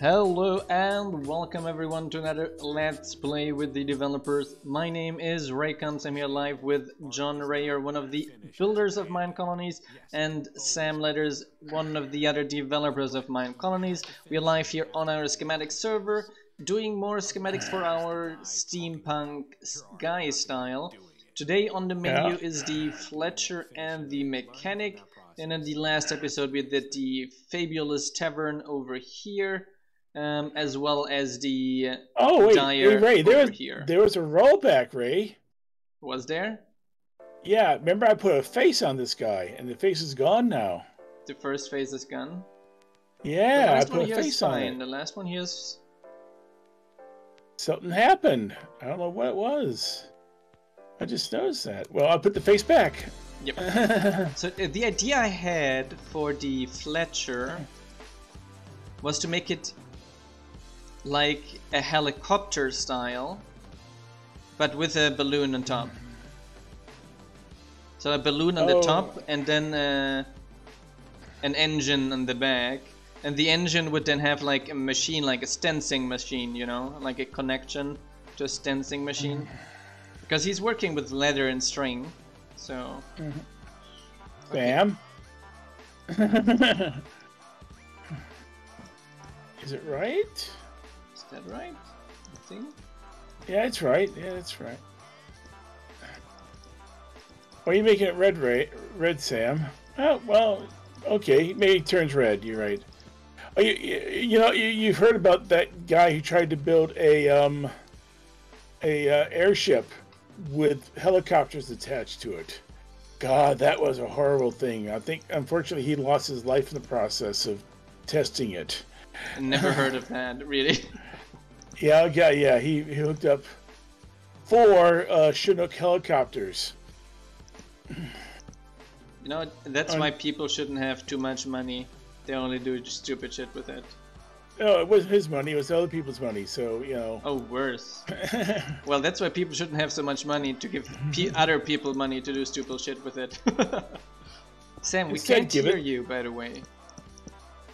Hello and welcome everyone to another Let's Play with the developers. My name is Raycoms, I'm here live with John Rayer, one of the builders of Mine Colonies, and Sam Letters, one of the other developers of Mine Colonies. We are live here on our schematic server, doing more schematics for our steampunk sky style. Today on the menu Yeah. is the Fletcher and the Mechanic. And in the last episode we did the Fabulous Tavern over here, um, as well as the Oh wait, wait, Ray, there was here. there was a rollback, Ray. was there Yeah, remember I put a face on this guy, and the face is gone now. the first face is gone. Yeah, I put one a face on fine. it. The last one here is Something happened. I don't know what it was. I just noticed that. Well, I put the face back. yep. So uh, the idea I had for the Fletcher was to make it like a helicopter style, but with a balloon on top. So a balloon on the Oh. top, and then uh, an engine on the back, and the engine would then have like a machine, like a stencil machine, you know, like a connection to a stencil machine, because he's working with leather and string, so. Bam. is it right? That right? I think. Yeah, it's right. Yeah, it's right. Why are you making it red, Ray? Red, Sam? Oh, well, okay. Maybe it turns red. You're right. Oh, you, you, you know, you, you've heard about that guy who tried to build a um, a uh, airship with helicopters attached to it. God, that was a horrible thing. I think, unfortunately, he lost his life in the process of testing it. Never heard of that, really. Yeah, yeah, yeah. He, he hooked up four uh, Chinook helicopters. You know, that's why people shouldn't have too much money. They only do stupid shit with it. No, it wasn't his money; it was other people's money. So you know. Oh, worse. Well, that's why people shouldn't have so much money to give pe- other people money to do stupid shit with it. Sam, we Instead, can't give hear it- you, by the way.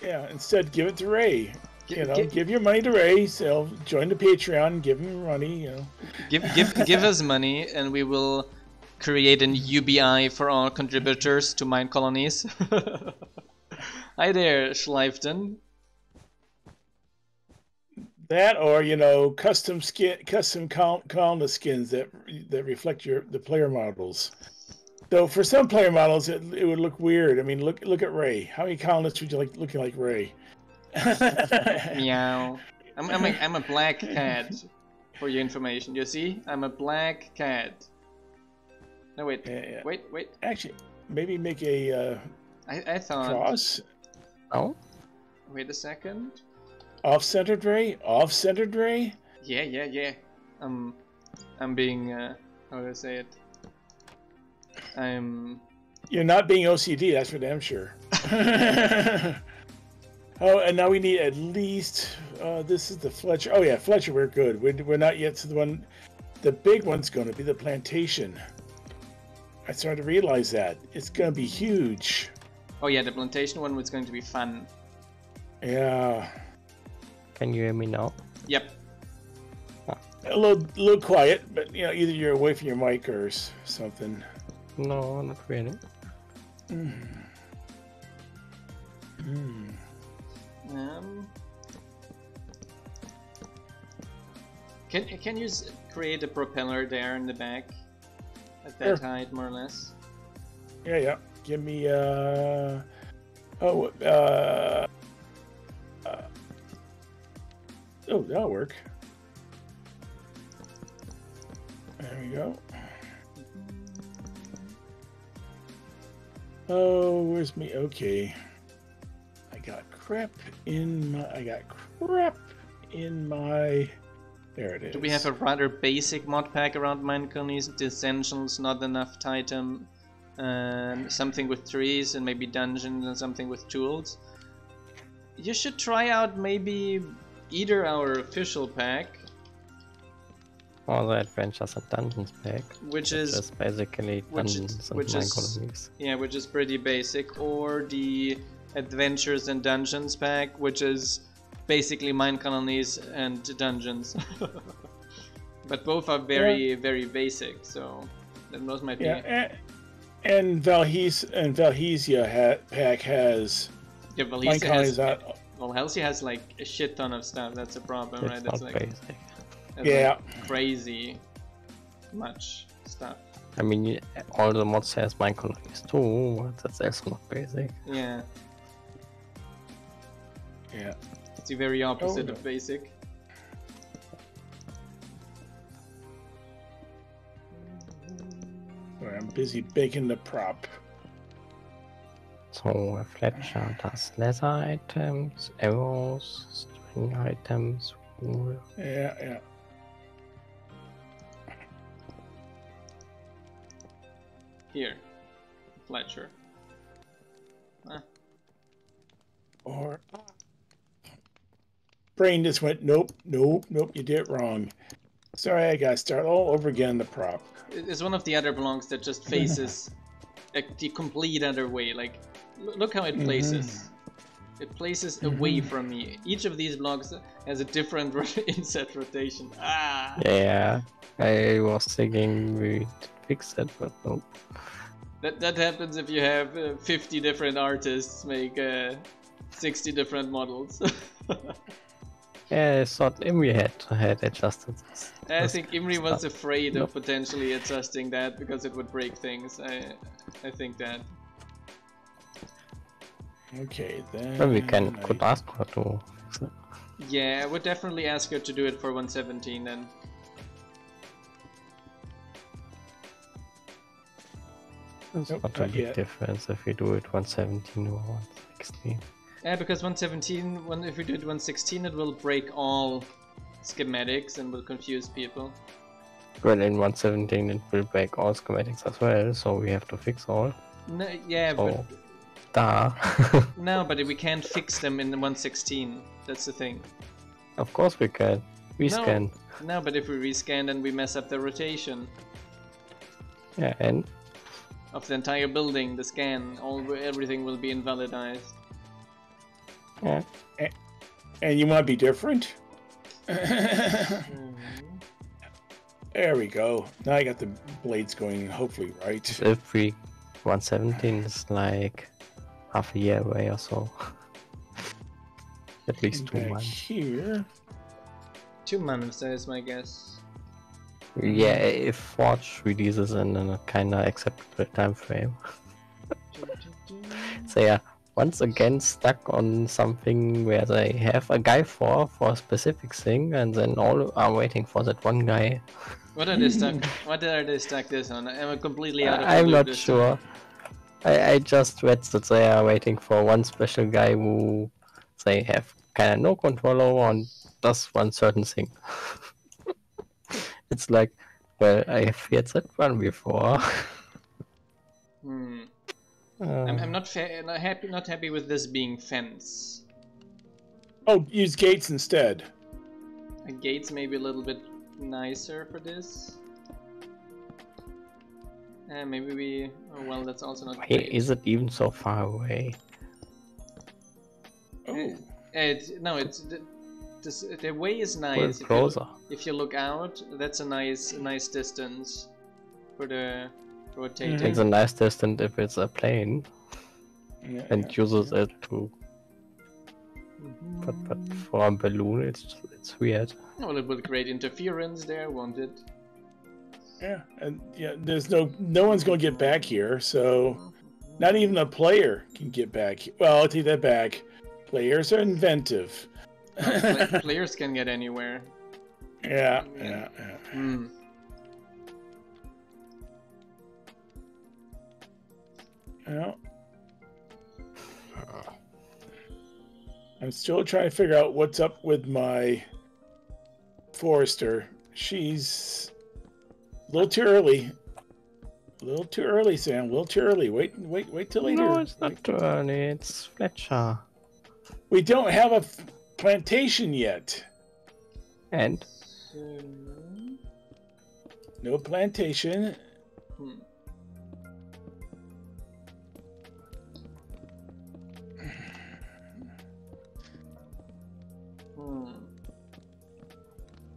yeah. Instead, give it to Ray. Gi- You know, gi- give your money to Ray. So join the Patreon. Give him money. You know. Give, give, give us money, and we will create an UBI for all contributors to mine colonies. Hi there, Schleifton. That or you know, custom skin, custom col- colonist skins that that reflect your the player models. Though for some player models, it, it would look weird. I mean, look look at Ray. How many colonists would you like looking like Ray? Meow. I'm, I'm, a, I'm a black cat, for your information. You see? I'm a black cat. No, wait. Yeah, yeah. Wait, wait. Actually, maybe make a uh, I, I thought. cross Oh, Wait a second. off-centered Ray. Off-centered Ray. Yeah, yeah, yeah. Um, I'm being. Uh, how do I say it? I'm. You're not being OCD. That's for damn sure. oh, and now we need at least. Uh, this is the Fletcher. Oh yeah, Fletcher. We're good. We're, we're not yet to the one. The big one's going to be the plantation. I started to realize that it's going to be huge. Oh yeah, the plantation one was going to be fun. Yeah, can you hear me now? Yep. a little, little quiet, but you know, either you're away from your mic or something. No, not really. Mm. Um. Can can you create a propeller there in the back? At that Sure. height, more or less. Yeah, yeah. Give me uh oh uh, uh oh that'll work. There we go. Oh, where's me? Okay. I got crap in my. I got crap in my. There it is. Do we have a rather basic mod pack around mine colonies? The essentials, not enough titan, and something with trees, and maybe dungeons and something with tools. You should try out maybe either our official pack, Or the Adventures and Dungeons pack, which which is is basically which dungeons and which mine is- yeah, which is pretty basic, or the Adventures and Dungeons pack, which is basically mine colonies and dungeons. but both are very very basic, so then those might be. Yeah, and, and Valhis and Valhelsia ha- pack has Yeah, mine colonies has, out. Uh, well, Halsey has like a shit ton of stuff. That's a problem, It's right? That's like, basic. that's Yeah. like crazy much stuff. I mean, all the mods has mine colonies too, but that's also not basic. Yeah, Yeah. it's the very opposite no. of basic. Sorry, I'm busy baking the prop. So a Fletcher does leather items, arrows, string items, wool. Yeah, yeah. Here, Fletcher. Ah, Or brain just went nope, nope, nope. You did it wrong. Sorry, I got to start all over again. The prop. it's one of the other blocks that just faces like the complete other way. Like, look how it places. It places away from me. Each of these blocks has a different inset rotation. Ah! Yeah, I was thinking we'd fix that, but no. That that happens if you have uh, 50 different artists make uh, 60 different models. Yeah, I thought Imri had, had adjusted this. I think Imri was stuff. afraid of potentially adjusting that because it would break things. I I think that. Okay, then. Well, we can I- could ask her to. Yeah, I would definitely ask her to do it for 117 then. It's Nope, not a big yet. difference if we do it 117 or 116. Yeah, because 117, when if we do it 116, it will break all schematics and will confuse people. Well, in 117 it will break all schematics as well, so we have to fix all. No, yeah, Oh. but Da. no, but we can't fix them in 116. That's the thing. of course we can. We No. scan. No, but if we rescan, then we mess up the rotation Yeah, and of the entire building. The scan, all everything will be invalidized. Yeah, And you want to be different? there we go. Now I got the blades going, hopefully right. if we 117 is like half a year away or so. At least two Back months. here. Two months, is my guess. Yeah, if Forge releases in a kinda acceptable time frame. So yeah, once again stuck on something where they have a guy for for a specific thing, and then all are waiting for that one guy. What are they stuck? what are they stuck this on? I'm completely out of I'm not sure. I, I just read that they are waiting for one special guy who they have kind of no control over and does one certain thing. it's like, well, I have heard that one before. Hmm. Uh, I'm, I'm not fa- not happy. Not happy with this being fence. Oh, use gates instead. A gate's maybe a little bit nicer for this. Uh, maybe we. Oh well, that's also not. why great. is it even so far away? Oh, It's no, it's the, this, the way is Pull nice. it If you, closer. look, if you look out, that's a nice, nice distance for the rotating. It's a nice distance if it's a plane yeah, and yeah. uses it to. But but for a balloon, it's it's weird. Well, it will create interference there, won't it? Yeah, and yeah, there's no no one's gonna get back here, so not even a player can get back. Well, I'll take that back. Players are inventive. Pla- players can get anywhere. yeah, yeah, yeah. Hmm. Yeah. I'm still trying to figure out what's up with my Forester. She's a little too early. A little too early, Sam. A little too early. Wait, wait, wait till later. No, it's Wait. too early. It's Fletcher. We don't have a f- plantation yet. And No plantation. Hmm.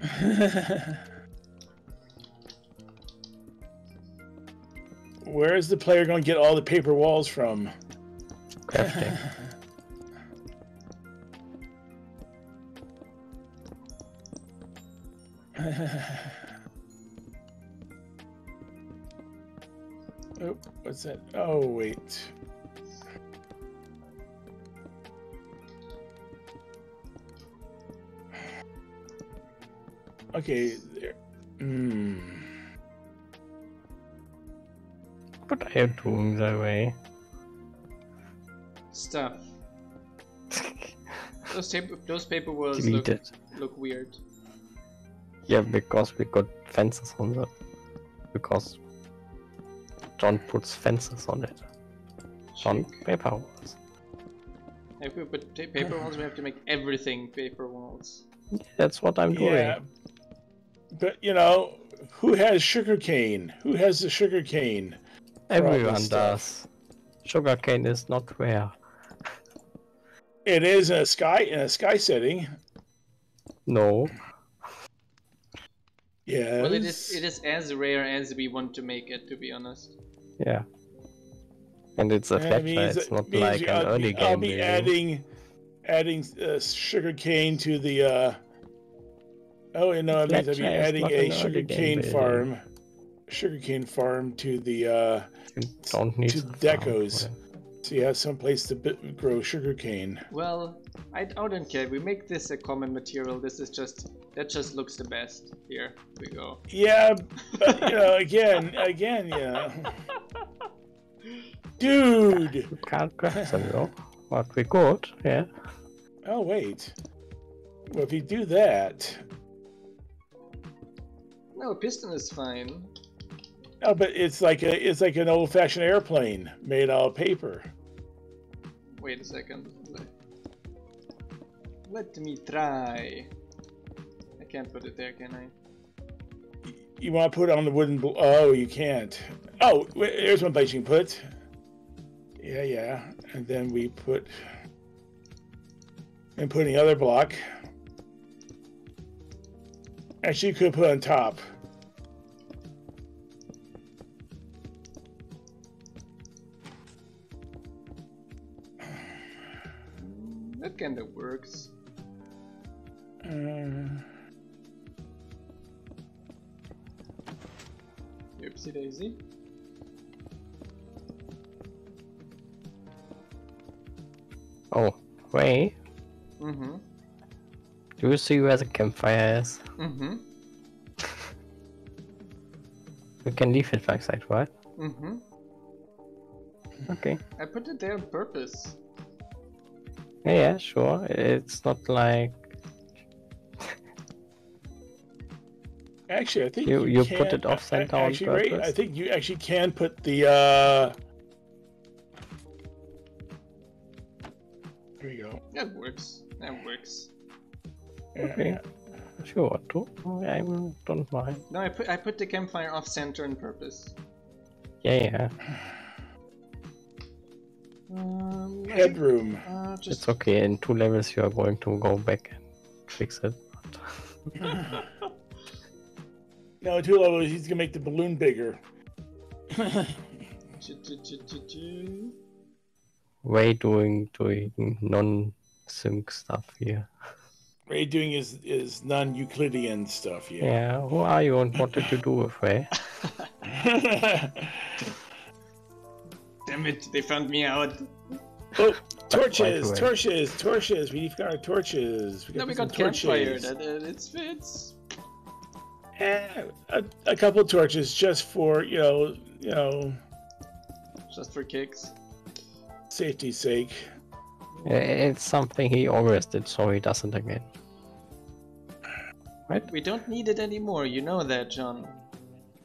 Where is the player going to get all the paper walls from? Crafting. oh, what's that? Oh, wait. Okay, there. Hmm. what are you doing that way? Stuff. Those paper, those paper walls look, it. look weird. Yeah, because we got fences on them. Because John puts fences on it. On paper walls. If we put paper walls, we have to make everything paper walls. That's what I'm doing. Yeah. But, you know, who has sugar cane? Who has the sugar cane? Everyone stuff. does. Sugarcane is not rare. It is in a sky in a sky setting. No. Yeah. Well, it is it is as rare as we want to make it, to be honest. Yeah. And it's a Fletcher, it's not like an I'll early be, I'll game. be building. adding adding uh, sugar cane to the. Uh... Oh, and no, it means I'll be adding a an early sugar cane farm, sugar cane farm to the. Uh... Don't need to to farm decos. So you have some place to bi- grow sugar cane. Well, I, I don't care. We make this a common material. This is just that just looks the best. Here we go. Yeah, but you know, again, again, yeah. Dude. You can't craft them, though. But we could, yeah. Oh wait. Well, if you do that, No, a piston is fine. oh, but it's like a it's like an old-fashioned airplane made out of paper. Wait a second. Let me try. I can't put it there, can I? You want to put it on the wooden? Oh, you can't. Oh, there's one place you can put. Yeah, yeah, and then we put and put the other block. Actually, you could put on top. That kinda works. Uh, Oopsie daisy. Oh, wait. Mm-hmm. Do you see where the campfire is? Mm-hmm. We can leave it that, right? Mm-hmm. Okay. I put it there on purpose. Yeah, yeah, sure. It's not like Actually, I think You- you, you put it off center on actually, Ray, I think you actually can put the. uh There you go. That works. That works. Yeah, Okay. yeah. sure too. I don't mind. No, I put I put the campfire off center on purpose. Yeah, yeah. Um, Headroom. uh, just It's okay. In two levels, you are going to go back and fix it. No, two levels. He's gonna make the balloon bigger. Way doing doing non-sync stuff here. Ray doing his is non-Euclidean stuff. Yeah. Yeah. Who are you and what did you do with Ray? Damn it! They found me out. oh, torches, torches, torches. We've got our torches. We No, we some got campfire. That uh, it's it's. Eh, a, a couple torches just for you know, you know, Just for kicks. safety's sake. It's something he always did, so he doesn't again. Right? We don't need it anymore. You know that, John.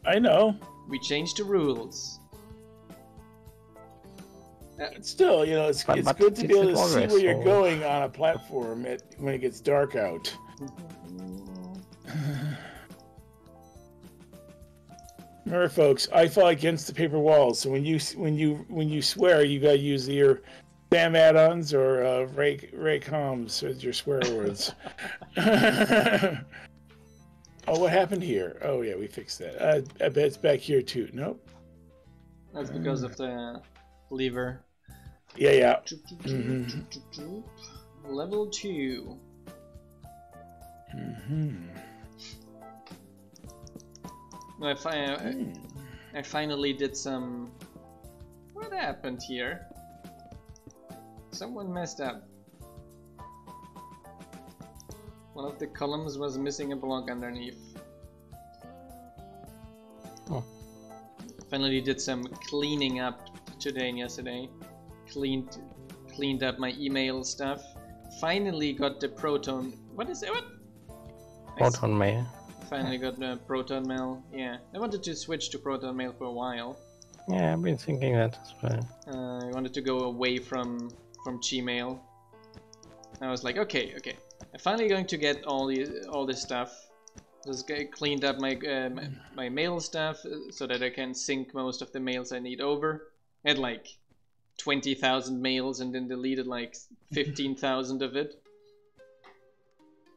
I know. We changed the rules. But still, you know, it's, But- it's but good to be able to see always where you're so- going on a platform at, when it gets dark out. Remember, folks, I fall against the paper walls. So when you when you when you swear, you gotta use your Sam add-ons or uh, Ray Ray comms as your swear words. Oh, what happened here? Oh yeah, we fixed that. Uh, I bet it's back here too. Nope. That's because of the lever. Yeah, yeah. Mhm. Level two. hmm I, fi- I finally did some. What happened here? Someone messed up. One of the columns was missing a block underneath. Oh. Finally did some cleaning up today and yesterday. Cleaned cleaned up my email stuff. Finally got the Proton. What is it? What? Proton Mail. Finally got the Proton Mail. Yeah, I wanted to switch to Proton Mail for a while. Yeah, I've been thinking that as well. Uh, I wanted to go away from from Gmail. I was like, okay, okay. I'm finally going to get all the all this stuff. Just get cleaned up my uh, my, my mail stuff uh, so that I can sync most of the mails I need over. And like twenty thousand mails and then deleted like fifteen thousand of it.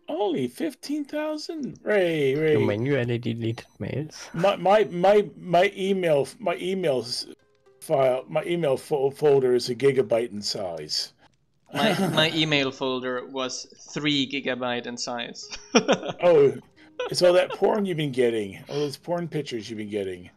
Only fifteen thousand. Ray, Ray. You manually deleted mails. My my my my email my emails file my email fo- folder is a gigabyte in size. My my email folder was three gigabyte in size. Oh, it's all that porn you've been getting. All those porn pictures you've been getting.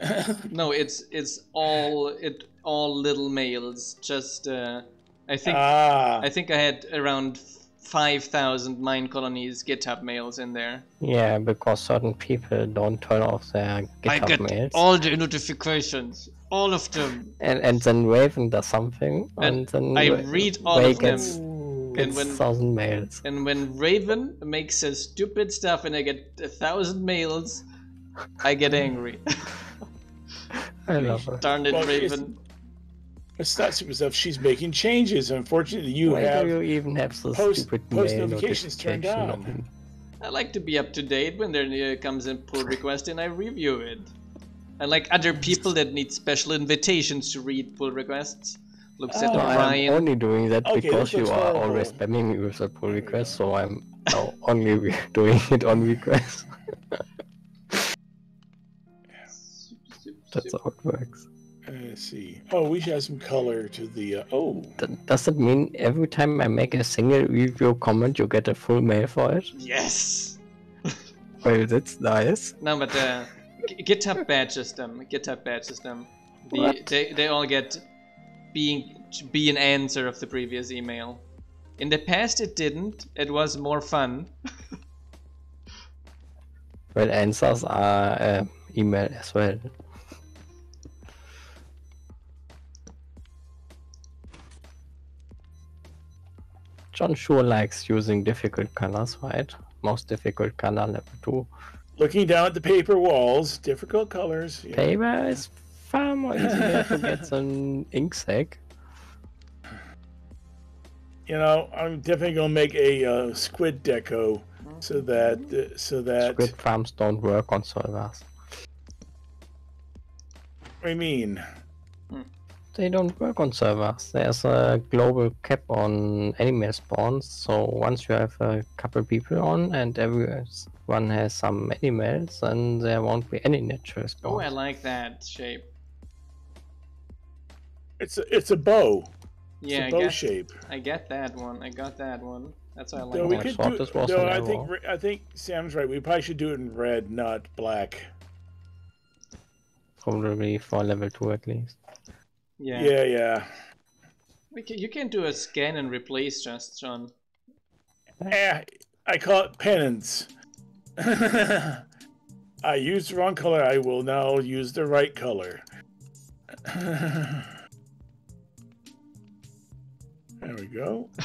No, it's it's all it all little mails. Just uh, I think ah, I think I had around five thousand mine colonies GitHub mails in there. Yeah, because certain people don't turn off their GitHub I GitHub get mails. all the notifications, all of them. And, and then Raven does something, and, And then I read all Ray of them. gets, Ooh. gets when- thousand mails. And when Raven makes a stupid stuff and I get a thousand mails, I get angry. I love it. Darn it, Well, it's- Raven. It's not super stuff. She's making changes. Unfortunately, you Why have. do you even have the post- stupid post notifications turned notification on. I like to be up to date when there uh, comes a pull request and I review it. Unlike other people that need special invitations to read pull requests. Looks at Oh, No, I'm only doing that Okay, because this you are horrible. always spamming me with a pull request, so I'm only doing it on request. That's how it works. Uh, Let's see. Oh, we should add some color to the. Uh, oh, Th- Does it mean every time I make a single review comment, you get a full mail for it? Yes! Well, that's nice. No, but uh, G- GitHub badges system. GitHub badges system. The, they, they all get being be an answer of the previous email. In the past, it didn't. It was more fun. Well, answers are uh, email as well. John sure likes using difficult colors, right? Most difficult color level 2. looking down at the paper walls, difficult colors. Yeah. Paper is far more easier to get than ink sac. You know, I'm definitely gonna make a uh, squid deco so that uh, so that. Squid farms don't work on servers. What do you mean? They don't work on servers. There's a global cap on animal spawns, so once you have a couple people on and everyone has some animals, then there won't be any natural spawns. Oh, I like that shape. It's a, it's a bow. It's Yeah, a I bow get, shape. I get that one. I got that one. That's why I like No, we could do. this was No, I think. I think Sam's right. We probably should do it in red, not black. Probably for level 2 at least. Yeah. Yeah, yeah. We can, you can do a scan and replace just, John. Eh, I call it penance. I used the wrong color. I will now use the right color. there we go.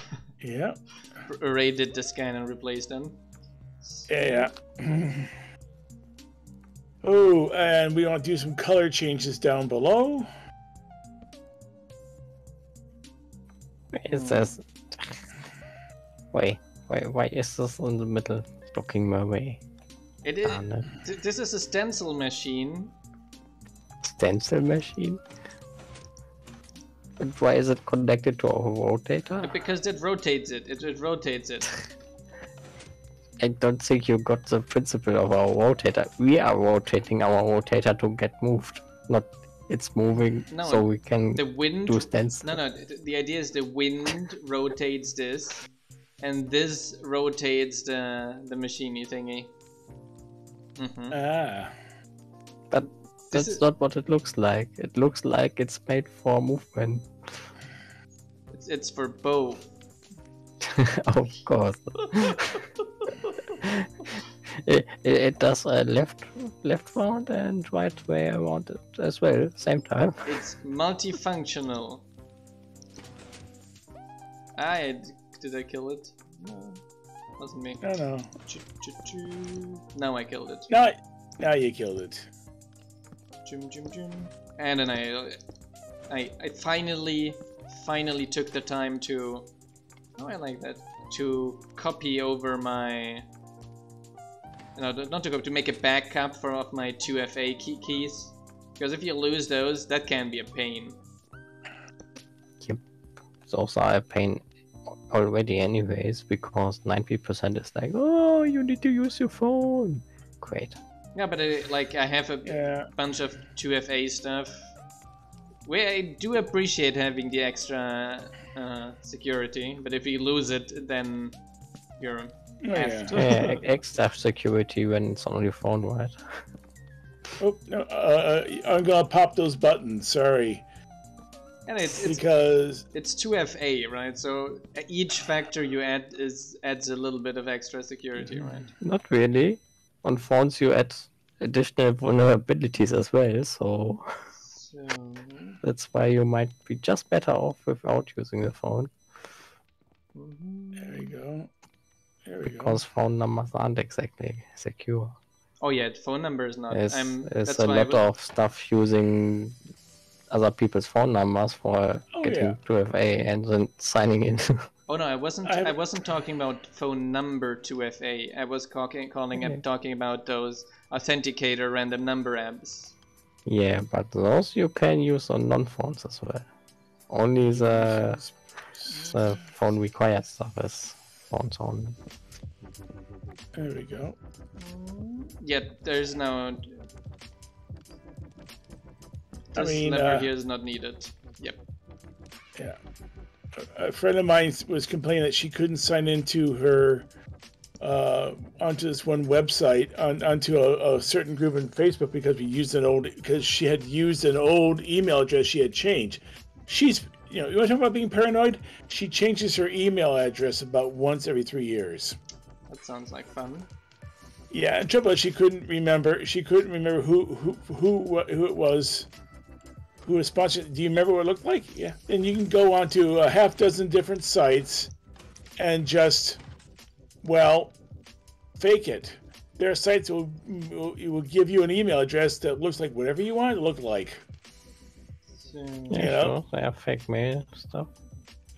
Yeah, Ray did the scan and replace them. yeah. yeah. oh, and we want to do some color changes down below. It says. Wait, wait, why is this in the middle? Blocking my way. It is. Th- This is a stencil machine. Stencil machine? And why is it connected to a rotator? Because it rotates it. It, it rotates it. I don't think you got the principle of our rotator. We are rotating our rotator to get moved, not it's moving No, so we can The wind. do stands. No, no. th- The idea is the wind rotates this, and this rotates the the machiney thingy. mm-hmm. Ah. But that's is- not what it looks like. It looks like it's made for movement. It's, it's for both. of course. it, it, it does a left left round and right way around it as well, same time. It's multifunctional. Ah, I did I kill it? No, wasn't me. No, no. Choo, choo, choo. Now I killed it. Now, now you killed it. Jim, jim, jim. And then I, I, I finally, finally took the time to. Oh, I like that. To copy over my. No, not to copy. To make a backup for of my two FA key keys. Because if you lose those, that can be a pain. Those are a pain already anyways, because 90% is like, oh, you need to use your phone. Great. Yeah, but I, like I have a Yeah. bunch of 2FA stuff. Where I do appreciate having the extra uh, security, but if you lose it, then you're yeah. Yeah, e- extra security when it's on your phone, right? Oh, no, uh, uh, I'm gonna pop those buttons. Sorry, And it's it's, because it's 2FA, right? So uh, each factor you add is adds a little bit of extra security, right? Not really. On phones, you add additional vulnerabilities as well, so So that's why you might be just better off without using the phone, there we go. There we go. because phone numbers aren't exactly secure. oh yeah, phone number is not. There's, I'm, there's that's a lot was- of stuff using other people's phone numbers for Oh, getting yeah. 2FA and then signing in. Oh no, I wasn't. I I, wasn't talking about phone number 2FA. I was calling, calling, Okay. Talking about those authenticator random number apps. yeah, but those you can use on non-phones as well. Only the, the phone required stuff is phones only. There we go. Yet there's no. I This mean, lever uh, here is not needed. Yep. Yeah. A a friend of mine was complaining that she couldn't sign into her uh, onto this one website on, onto a, a certain group in Facebook because we used an old because she had used an old email address she had changed. She's you know you want to talk about being paranoid? She changes her email address about once every three years. That sounds like fun. Yeah, and trouble is she couldn't remember. She couldn't remember who who who who it was. Who was sponsored? Do you remember what it looked like? Yeah. And you can go onto a half dozen different sites, and just, well, fake it. There are sites that will, will, will give you an email address that looks like whatever you want it to look like. So, Yeah, You know? they are fake mail stuff.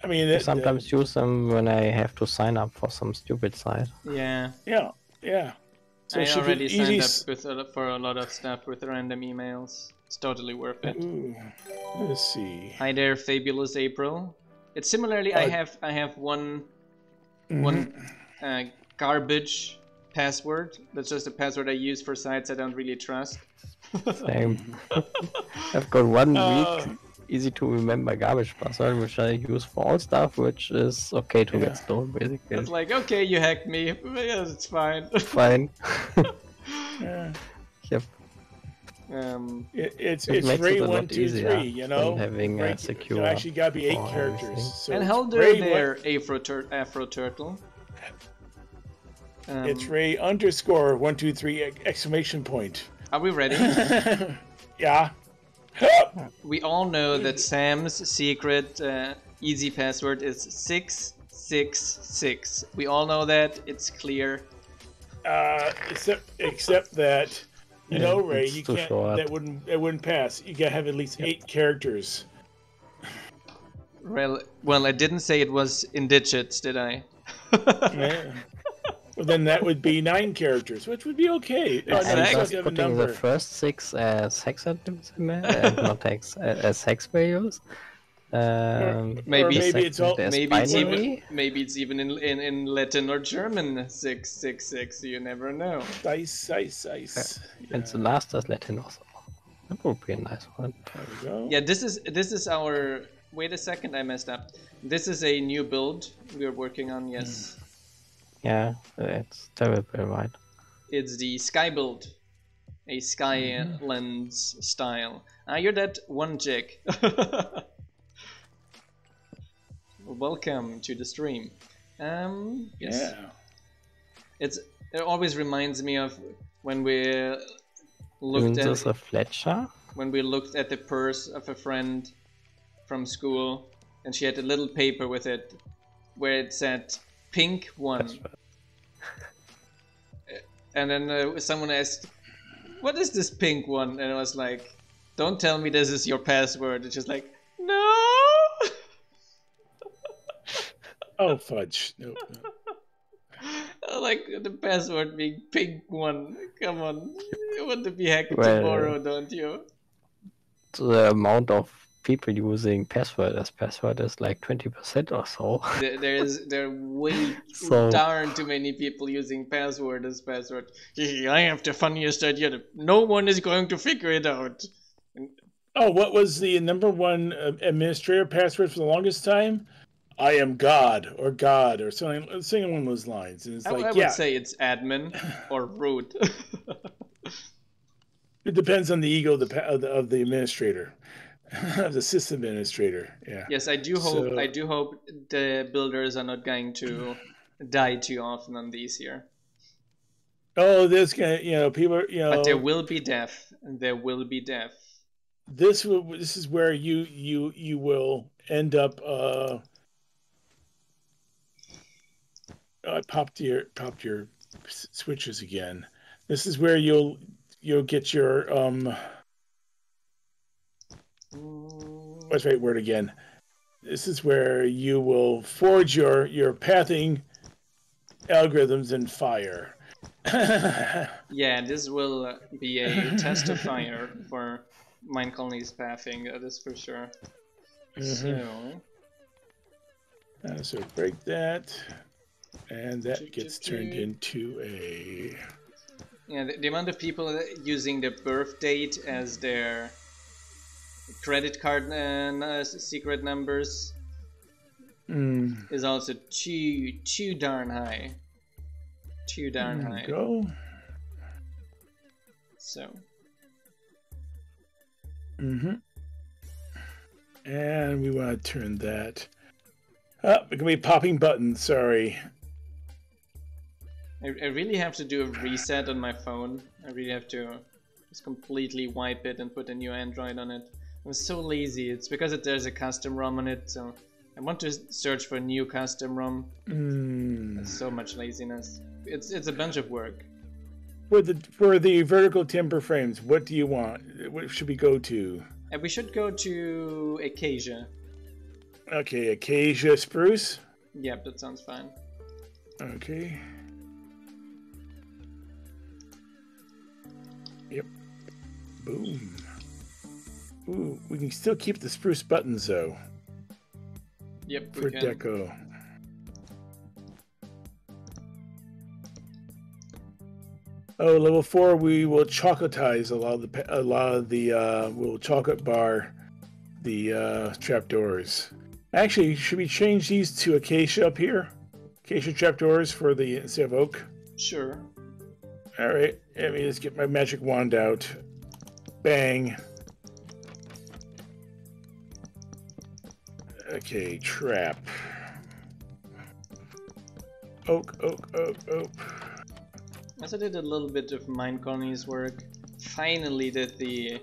I mean, I it, sometimes use them when I have to sign up for some stupid site. yeah, yeah, yeah. So I already signed easily up with a, for a lot of stuff with random emails. It's totally worth it. Ooh, let's see. Hi there, fabulous April. It's similarly. I Uh, have I have one Mhm. one uh, garbage password. That's just a password I use for sites I don't really trust. Same. I've got one Uh, week easy to remember garbage password, which I use for all stuff, which is okay to Yeah. get stolen basically. It's like, okay, you hacked me. Yes, it's fine. Fine. Yeah. yep. um, It, it's It it's makes Ray it a one lot two easier three. You know, than having a Ray- secure You actually got to be eight characters. So and it's hello Ray there, Afro, tur- Afro Turtle. Um, It's Ray underscore one two three exclamation point. Are we ready? yeah. we all know that Sam's secret uh, easy password is six six six. We all know that. It's clear. Uh, except except that you Yeah, know Ray, you can't. short. That wouldn't that wouldn't pass. You gotta have at least eight characters. Well, well, I didn't say it was in digits, did I? Yeah. Well, then that would be nine characters, which would be okay. Oh, Exactly. I'm still just putting the number. first six as hexadecimal and not hex as hex values. Um, Maybe- or maybe it's all there's Maybe it's even maybe it's even in, in, in Latin or German six six six. You never know. dice, dice, dice. And the last is Latin also. That would be a nice one. There we go. Yeah, this is this is our. Wait a second, I messed up. This is a new build we're working on. Yes, Yeah, it's terrible, right? it's the Sky build, a Sky lens style. Ah, you're that one chick. Welcome to the stream. Um, yes. Yeah. It's it always reminds me of when we Isn't looked at this a Fletcher? when we looked at the purse of a friend from school and she had a little paper with it where it said pink one. And then uh, someone asked what is this pink one? And I was like don't tell me this is your password. It's just like no! Oh fudge! Nope. no. I like the password being pink one. Come on. You want to be hacked Well- tomorrow don't you? The amount of people using password as password is like 20% or so. there, there is there are way So- darn too many people using password as password. I have the funniest idea that no one is going to figure it out. Oh, what was the number one uh, administrator password for the longest time? I am God or God or something, something along those lines. And it's I, like, I would yeah, say it's admin or root. it depends on the ego of the of the, of the administrator, of the system administrator. Yeah. yes, I do hope So- I do hope the builders are not going to die too often on these here. Oh, this guy, you know, people, are- you know, But there will be death. There will be death. this will, this is where you you you will end up. uh I popped your popped your switches again. This is where you'll you'll get your um. What's the right word again? This is where you will forge your your pathing algorithms in fire. Yeah, this will uh, be a testifier for MineColonies pathing, that is for sure. So, Uh, so break that, and that gets turned into a. yeah, the, the amount of people using the birth date as their credit card and uh, secret numbers Mm, is also too too darn high. Too darn there high. go. So, hmm And we want to turn that. Oh, it can be popping buttons. Sorry. I, I really have to do a reset on my phone. I really have to just completely wipe it and put a new Android on it. I'm so lazy. It's because it, there's a custom ROM on it, so I want to search for a new custom ROM. Mm. It's so much laziness. It's it's a bunch of work. For the for the vertical timber frames, what do you want? What should we go to? And we should go to Acacia. Okay, acacia spruce. Yep, that sounds fine. Okay. Yep. Boom. Ooh, we can still keep the spruce buttons though Yep, we for can. deco. Oh, level four, we will chocolatize a lot of the a lot of the uh, we'll chocolate bar the uh, trapdoors. Actually, should we change these to acacia up here? Acacia trapdoors for the instead of oak. Sure. All right, let me just get my magic wand out. Bang. Okay, trap. Oak, oak, oak, oak. I did a little bit of MineColonies work. Finally did the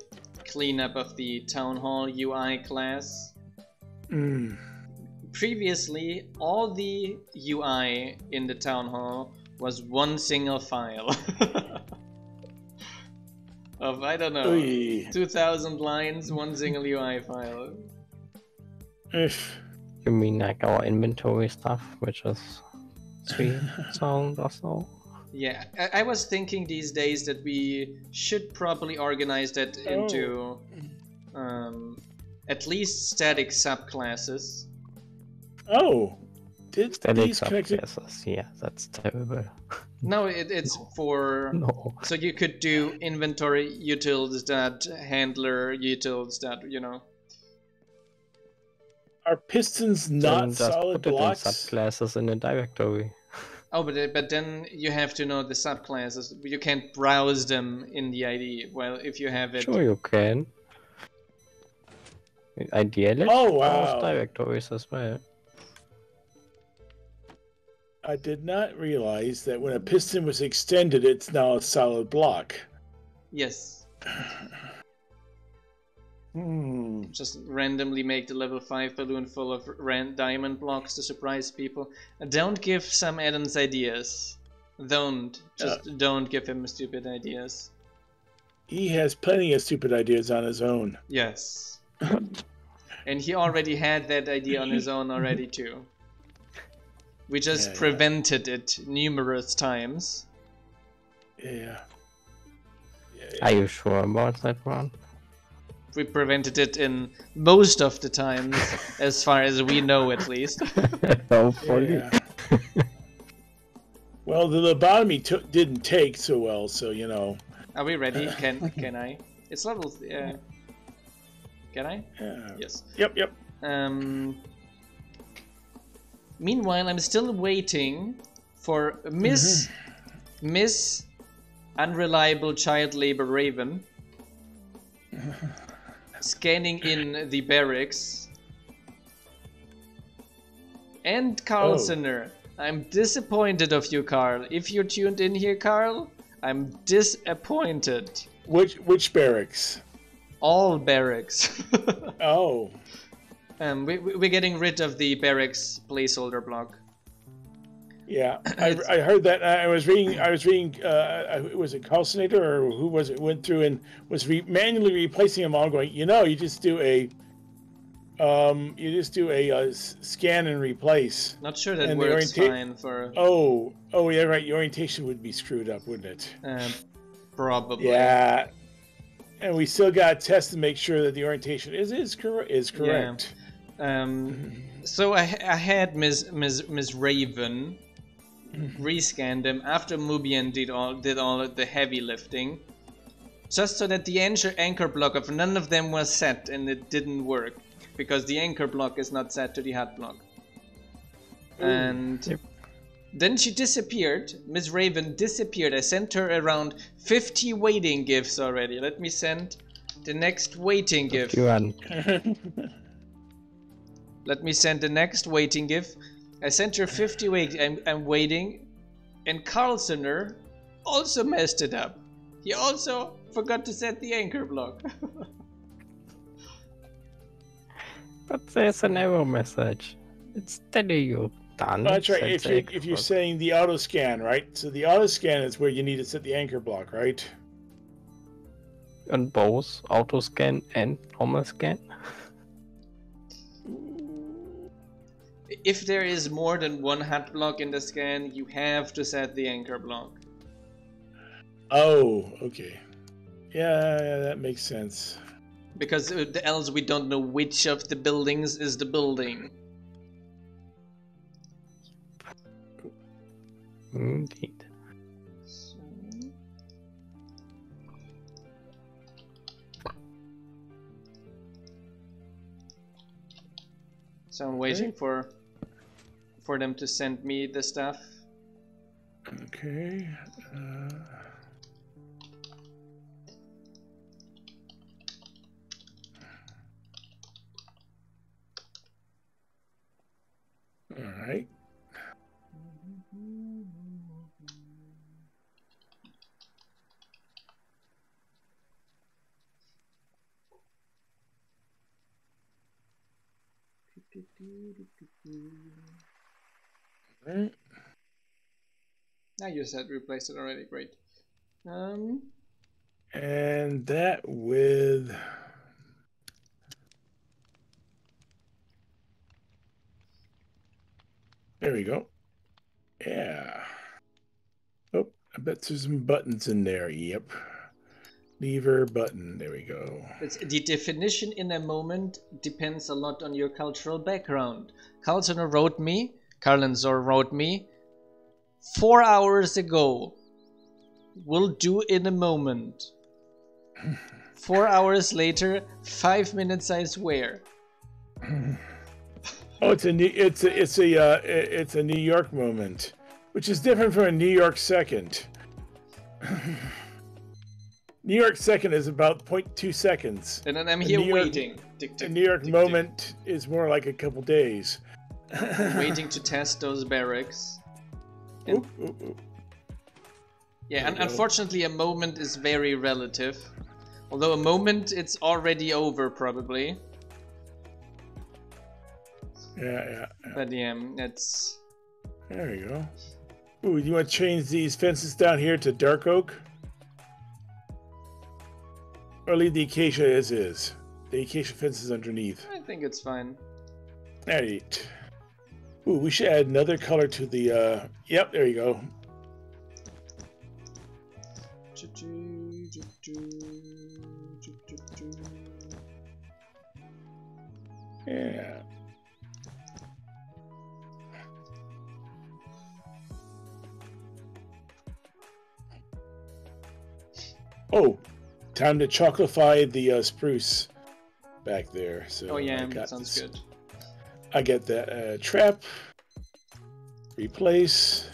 cleanup of the Town Hall UI class. Mm. Previously, all the UI in the Town Hall was one single file. of, I don't know, Oy. 2000 lines, one single UI file. If You mean like our inventory stuff, which is three sound or so? Yeah, I, I was thinking these days that we should probably organize that into um, at least static subclasses. Oh, did Static these connected? subclasses. Yeah, that's terrible. No, it, it's for No. so you could do inventory utils that handler utils that you know. Are pistons Then not just solid put it in blocks? subclasses in the directory. Oh, but but then you have to know the subclasses. You can't browse them in the ID. Well, if you have it, Sure, you can. Ideally, Oh, browse wow. directories as well. I did not realize that when a piston was extended, it's now a solid block. yes, Hmm. Just randomly make the level five balloon full of ran diamond blocks to surprise people. Uh, Don't give some Adams ideas. Don't just don't give him stupid ideas. He has plenty of stupid ideas on his own. Yes. and he already had that idea on his own already too. We just Yeah, yeah. prevented it numerous times. Yeah. Are you sure about that one? We prevented it in most of the times, as far as we know at least. Hopefully. Yeah. well, the lobotomy took didn't take so well, so you know. Are we ready? Can can I? It's level. Th- uh, can I? Yeah. Yes. Yep. Yep. Um, meanwhile, I'm still waiting for Miss Miss Unreliable Child Labor Raven scanning in the barracks. And Carlsoner, I'm disappointed of you, Carl. If you're tuned in here, Carl, I'm disappointed. Which which barracks? All barracks. Oh. Um, we, we- we're getting rid of the barracks placeholder block. Yeah, I, I heard that. I was reading. I was reading. Uh, was it Calcinator or who was it? Went through and was re- manually replacing them all. Going, you know, you just do a, um, you just do a, uh s scan and replace. Not sure that And works orienta- fine for Oh, oh yeah, right. Your orientation would be screwed up, wouldn't it? uh, probably. Yeah. And we still got to test to make sure that the orientation is is correct. Is correct. Um, so I, I had Ms. Ms. Ms. Raven rescan them after Mubian did all did all the heavy lifting, just so that the anchor anchor block of none of them was set and it didn't work because the anchor block is not set to the hut block. And Yep. then she disappeared. Miss Raven disappeared. I sent her around 50 waiting gifts already. Let me send the next waiting gift. Let me send the next waiting gift. I sent her 50 wait. I'm, I'm waiting. And Carlsoner also messed it up. He also forgot to set the anchor block. But there's an error message. It's telling you done. That's right. If you, if you're block. saying the auto scan, right? So the auto scan is where you need to set the anchor block, right? on both auto scan and normal scan. If there is more than one hut block in the scan, you have to set the anchor block. Oh, okay. Yeah, yeah, that makes sense. Because uh, else we don't know which of the buildings is the building. Indeed. So I'm waiting for for them to send me the stuff. Okay. Uh... All right. Right. You said replaced it already. Great. Um, And that with There we go. Yeah. Oh, I bet there's some buttons in there. Yep. Lever button. There we go. It's, the definition in a moment depends a lot on your cultural background. Carlson wrote me, Carlenzor wrote me, four hours ago. Will do in a moment. Four hours later, five minutes I swear. Oh, it's a new, it's a, it's a uh, it's a New York moment, which is different from a New York second. New York second is about 0.2 seconds. And then I'm A here New York- waiting. Tick, A New York tick, tick. moment is more like a couple days. Waiting to test those barracks. Oop, oop, oop. Yeah, and There you go. unfortunately, a moment is very relative. Although a moment, it's already over probably. Yeah, yeah, yeah. But yeah, it's There you go. Ooh, you want to change these fences down here to dark oak? Or leave the acacia as is? The acacia fence is underneath. I think it's fine. Alright. Ooh, we should add another color to the, uh... Yep, there you go. Yeah. Oh, time to chocolify the uh, spruce back there. So Oh yeah, that sounds this- good. I get that uh, trap. Replace.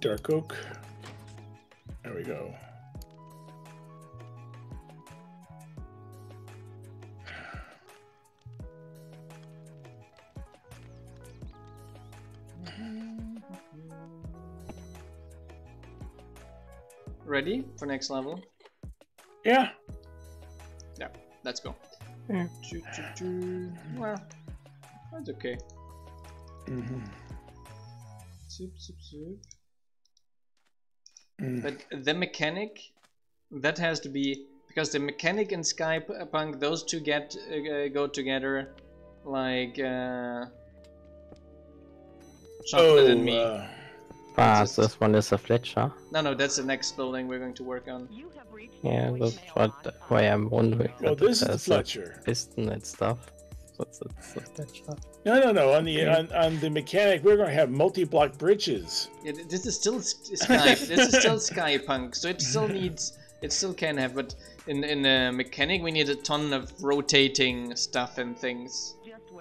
Dark oak. There we go. Ready for next level? Yeah. Yeah, let's go. Yeah. Choo, choo, choo. Well, that's okay. hmm Zoop, zoop, zoop. Mm. But the mechanic, that has to be because the mechanic and Skypunk, those two get uh, go together like uh, chocolate and me. uh, Ah, just- this one is a Fletcher. No, no, that's the next building we're going to work on. Yeah, that's what why I'm wondering. well, this is the Fletcher. piston and stuff. So it's, it's a Fletcher. No, no, no. On the Yeah. on, on the mechanic, we're going to have multi-block bridges. Yeah, this is still sky. Skype. this is still Skypunk, so it still needs, it still can have, but in in uh, mechanic we need a ton of rotating stuff and things.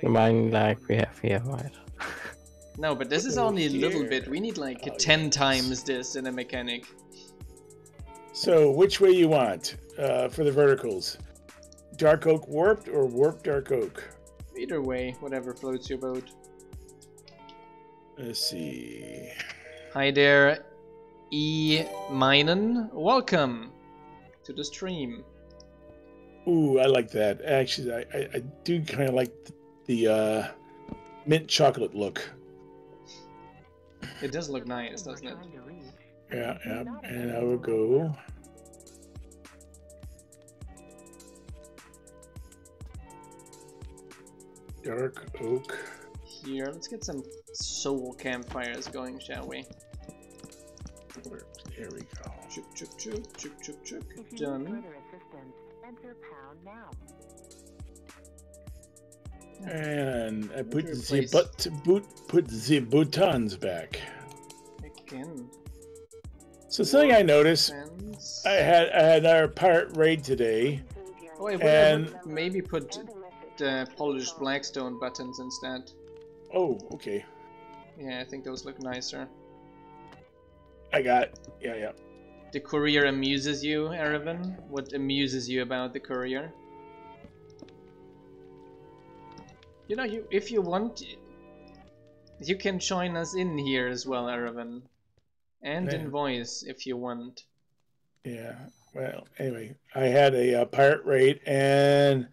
You mind like we have here, right? No, but this is Oh, only a little bit. We need like ten yes. times this in a mechanic. So, which way you want uh, for the verticals? Dark oak warped or warped dark oak? Either way, whatever floats your boat. Let's see. Hi there, E Minen. Welcome to the stream. Ooh, I like that. Actually, I, I, I do kind of like the uh, mint chocolate look. It does look nice, doesn't it? Yeah, yeah. And I will go. Dark oak. Here, let's get some soul campfires going, shall we? Where- There we go. Chook, chook, chook, chook, chook, chook. If you need Done. And I put the replace- but boot put the boutons back. Again. So something I noticed, Fence. I had I had our pirate raid today. Oh, and- maybe put the polished blackstone buttons instead. Oh, okay. Yeah, I think those look nicer. I got yeah, yeah. The courier amuses you, Erevan? What amuses you about the courier? You know, you if you want, you can join us in here as well, Erevan. And in voice if you want. Yeah. Well, anyway, I had a uh, pirate raid, and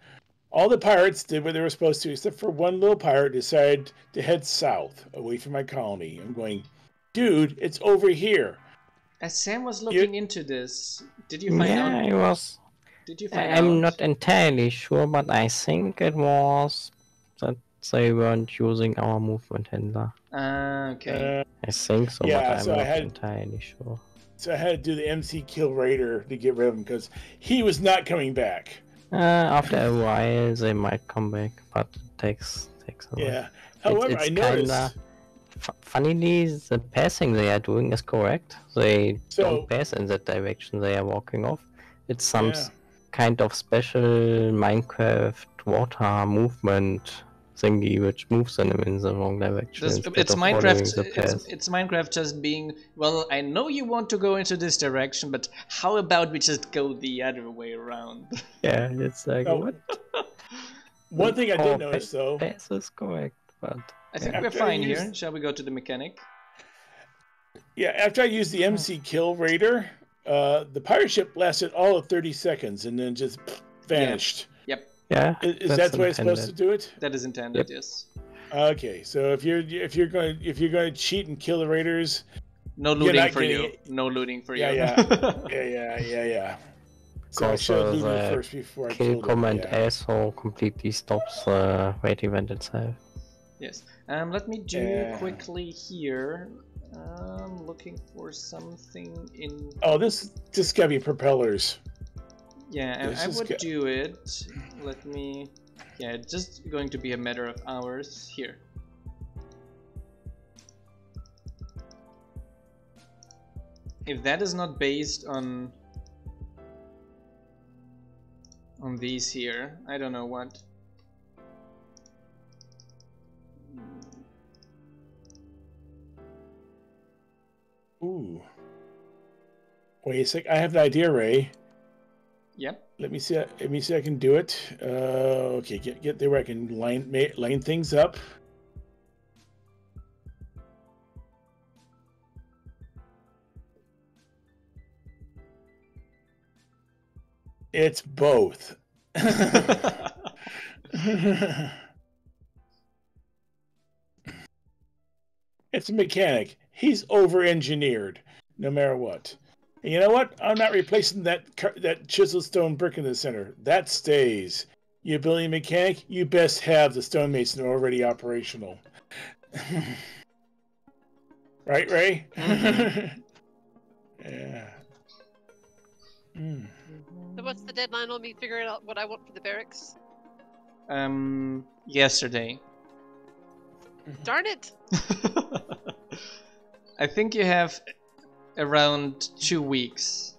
all the pirates did what they were supposed to, except for one little pirate decided to head south, away from my colony. I'm going, dude, it's over here. As Sam was looking into this, did you find Yeah, out? it was. Did you I- find I'm out? not entirely sure, but I think it was that they weren't using our movement handler. Ah, okay. Uh, I think so, Yeah, but I'm so I not had- entirely sure. So I had to do the MC Kill Raider to get rid of him because he was not coming back. Uh, after a while, they might come back, but it takes takes a while. Yeah. However, it's I noticed. kinda- F- funnily, the passing they are doing is correct. They So- don't pass in that direction they are walking off. It's some Yeah. kind of special Minecraft water movement thingy which moves them in the wrong direction. This- it's Minecraft. It's, it's Minecraft just being well. I know you want to go into this direction, but how about we just go the other way around? Yeah, it's like Oh, what? One thing I Oh, did notice though. Path is correct, but I think Yeah. we're After I fine here. Shall we go to the mechanic? Yeah, after I used the MC Kill Raider, uh, the pirate ship lasted all of 30 seconds and then just vanished. Yep, yeah, Is, is that the way it's supposed to do it? that is intended. Yes. Okay, so if you're if you're going if you're going to cheat and kill the raiders, No looting for you. it. No looting for Yeah, you. yeah, yeah, yeah, yeah. So I Also, should have looted the first before I Kill killed command him. Yeah. asshole completely stops the raid event itself. yes. Um, let me do Yeah. quickly here. Um, looking for something in. Oh, this this gotta be propellers. Yeah, This I is would do it. Let me. Yeah, it's just going to be a matter of hours here. If that is not based on on these here, I don't know what. Ooh. Wait a sec. I have an idea, Ray. Yep. Let me see. Let me see. I can do it. Uh, okay, get get there where I can line line things up. It's both. it's a mechanic. He's over-engineered, no matter what. And you know what? I'm not replacing that that chisel stone brick in the center. That stays. You ability mechanic, you best have the stonemason already operational. right, Ray? Mhm. yeah. Mm. So what's the deadline on me figuring out what I want for the barracks? um, yesterday. Darn it! I think you have around two weeks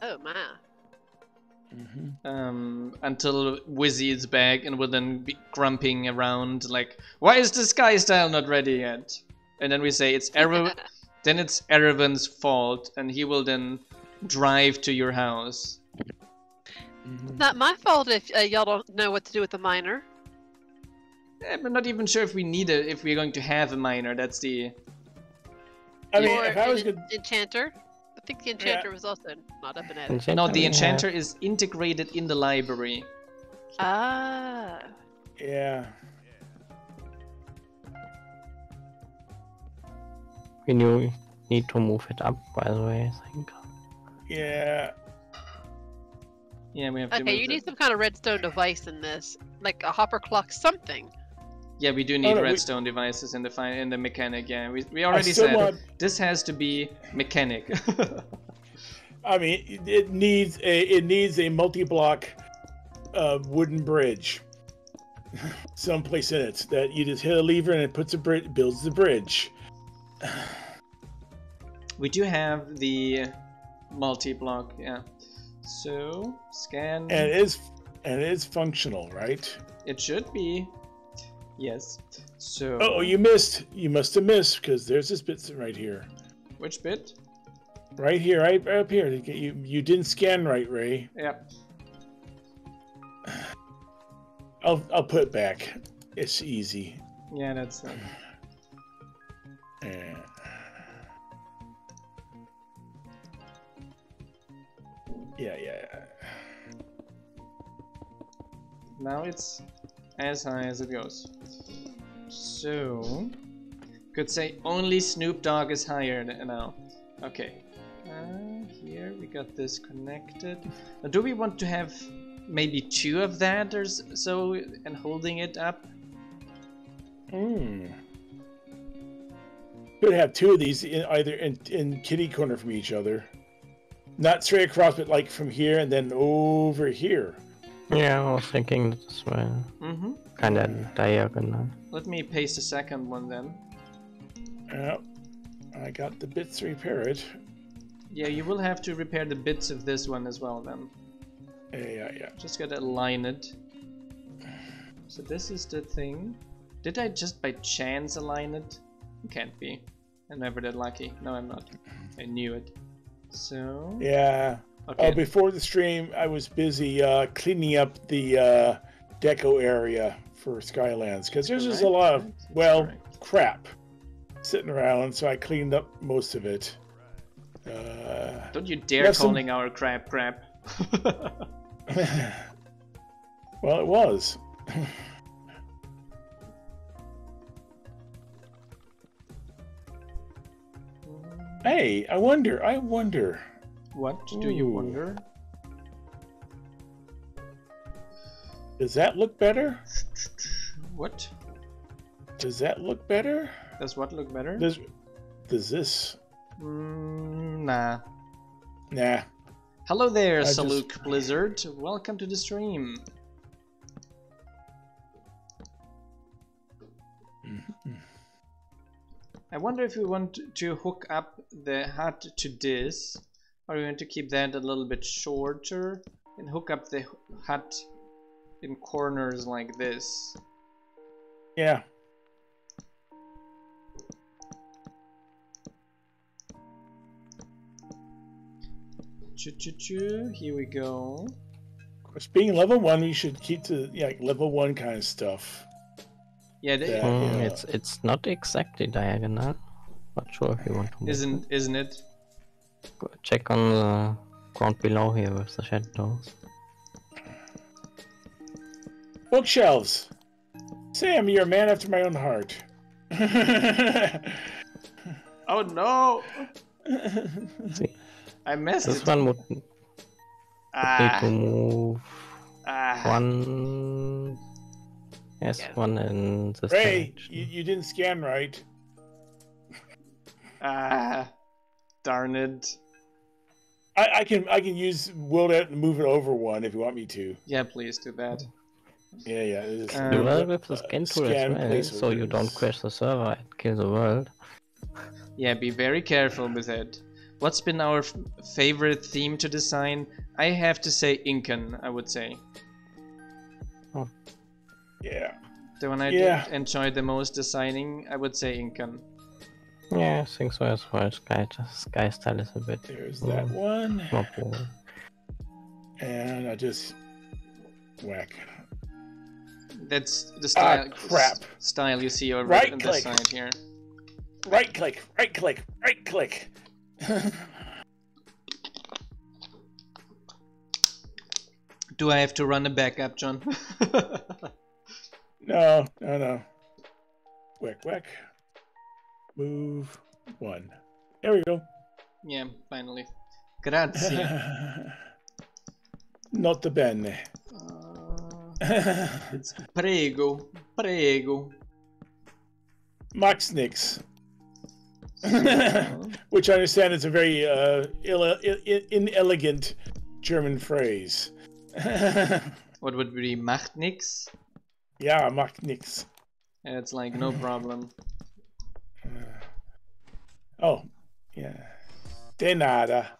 Oh my. Mhm. um, until Wizzy is back and we'll then be grumping around like, why is the sky style not ready yet? And then we say it's Erev- then it's Erevan's fault, and he will then drive to your house. Mhm. Not my fault if uh, y'all don't know what to do with the miner. Eh, I'm not even sure if we need it if we're going to have a miner. That's the I mean, or if I was an gonna, enchanter. I think the enchanter was also not up and at it. Enchanter no. The enchanter have- is integrated in the library. Ah. yeah. We knew need to move it up, by the way. I think. Yeah. Yeah, we have to. Okay, move you it. need some kind of redstone device in this, like a hopper clock, something. Yeah, we do need no, we- redstone devices in the in the mechanic. Yeah, we, we already said want. this has to be mechanic. I mean, it, it needs a it needs a multi-block uh, wooden bridge, someplace in it that you just hit a lever and it puts a bridge, builds the bridge. we do have the multi-block. Yeah. So scan. And it is and it is functional, right? It should be. Yes. So. Oh, you missed. You must have missed because there's this bit right here, Which bit? right here, right up here. You you didn't scan right, Ray. Yep. I'll I'll put it back. It's easy. Yeah, that's. Uh, Yeah. Yeah, yeah. now it's as high as it goes. So. Could say only Snoop Dogg is higher now. Okay. Uh, here we got this connected. Now, do we want to have maybe two of that or so and holding it up? Hmm. Could have two of these in either in, in kitty corner from each other. Not straight across, but like from here and then over here. Yeah, I was thinking this way. Mm-hmm. Kind of diagonal. Let me paste a second one then. Yep. I got the bits repaired. Yeah, you will have to repair the bits of this one as well then. Yeah, yeah, yeah. Just gotta align it. So this is the thing. Did I just by chance align it? It can't be. I'm never that lucky. No, I'm not. I knew it. So... Yeah. Okay. Uh, before the stream, I was busy uh, cleaning up the uh, deco area for Skylands because there's just a lot of well correct. crap sitting around. So I cleaned up most of it. Uh, Don't you dare Yes, some- calling our crap crap. well, it was. hey, I wonder. I wonder. What do you wonder? Does that look better? What? Does that look better? Does what look better? Does does this? Mm, nah. Nah. Hello there, I just- Saluk Blizzard. Welcome to the stream. I wonder if we want to hook up the hut to this, or we want to keep that a little bit shorter and hook up the hut in corners like this. Yeah. Choo choo choo. Here we go. Of course, being level one, you should keep to yeah, like level one kind of stuff. Yeah, the, Yeah. Mm, yeah. It's it's not exactly diagonal. Not sure if you want to move isn't isn't it? It. Go Check on the ground below here with the shadows. Bookshelves. Sam, you're a man after my own heart. Oh no! See, I missed this it. one would need Ah, to move ah. one. Yes, Yeah. one in the Ray, direction. you, you didn't scan right. Ah, darn it. I, I can I can use will it and move it over one if you want me to. Yeah, please do that. Yeah, yeah. it is- Do Um, well with the uh, scan tool scan as well, so you don't crash the server and kill the world. Yeah, be very careful with it. What's been our f- favorite theme to design? I have to say Incan, I would say. Yeah. The one I Yeah. did enjoy the most designing, I would say Incan. Yeah, I think so as well. Sky, sky style is a bit There's that Mm. one. more. And I just whack. That's the style crap. style you see over Right on click. this side here. Right click, right click, right click. Do I have to run a backup, John? no, no, no. Whack, whack. Move one. There we go. yeah, finally. Grazie. Not the bene. Uh, prego, prego. Max Nix. Which I understand is a very uh, ill- inelegant German phrase. What would be macht nix? yeah, Max Nix. It's like no problem. Oh, yeah. De nada.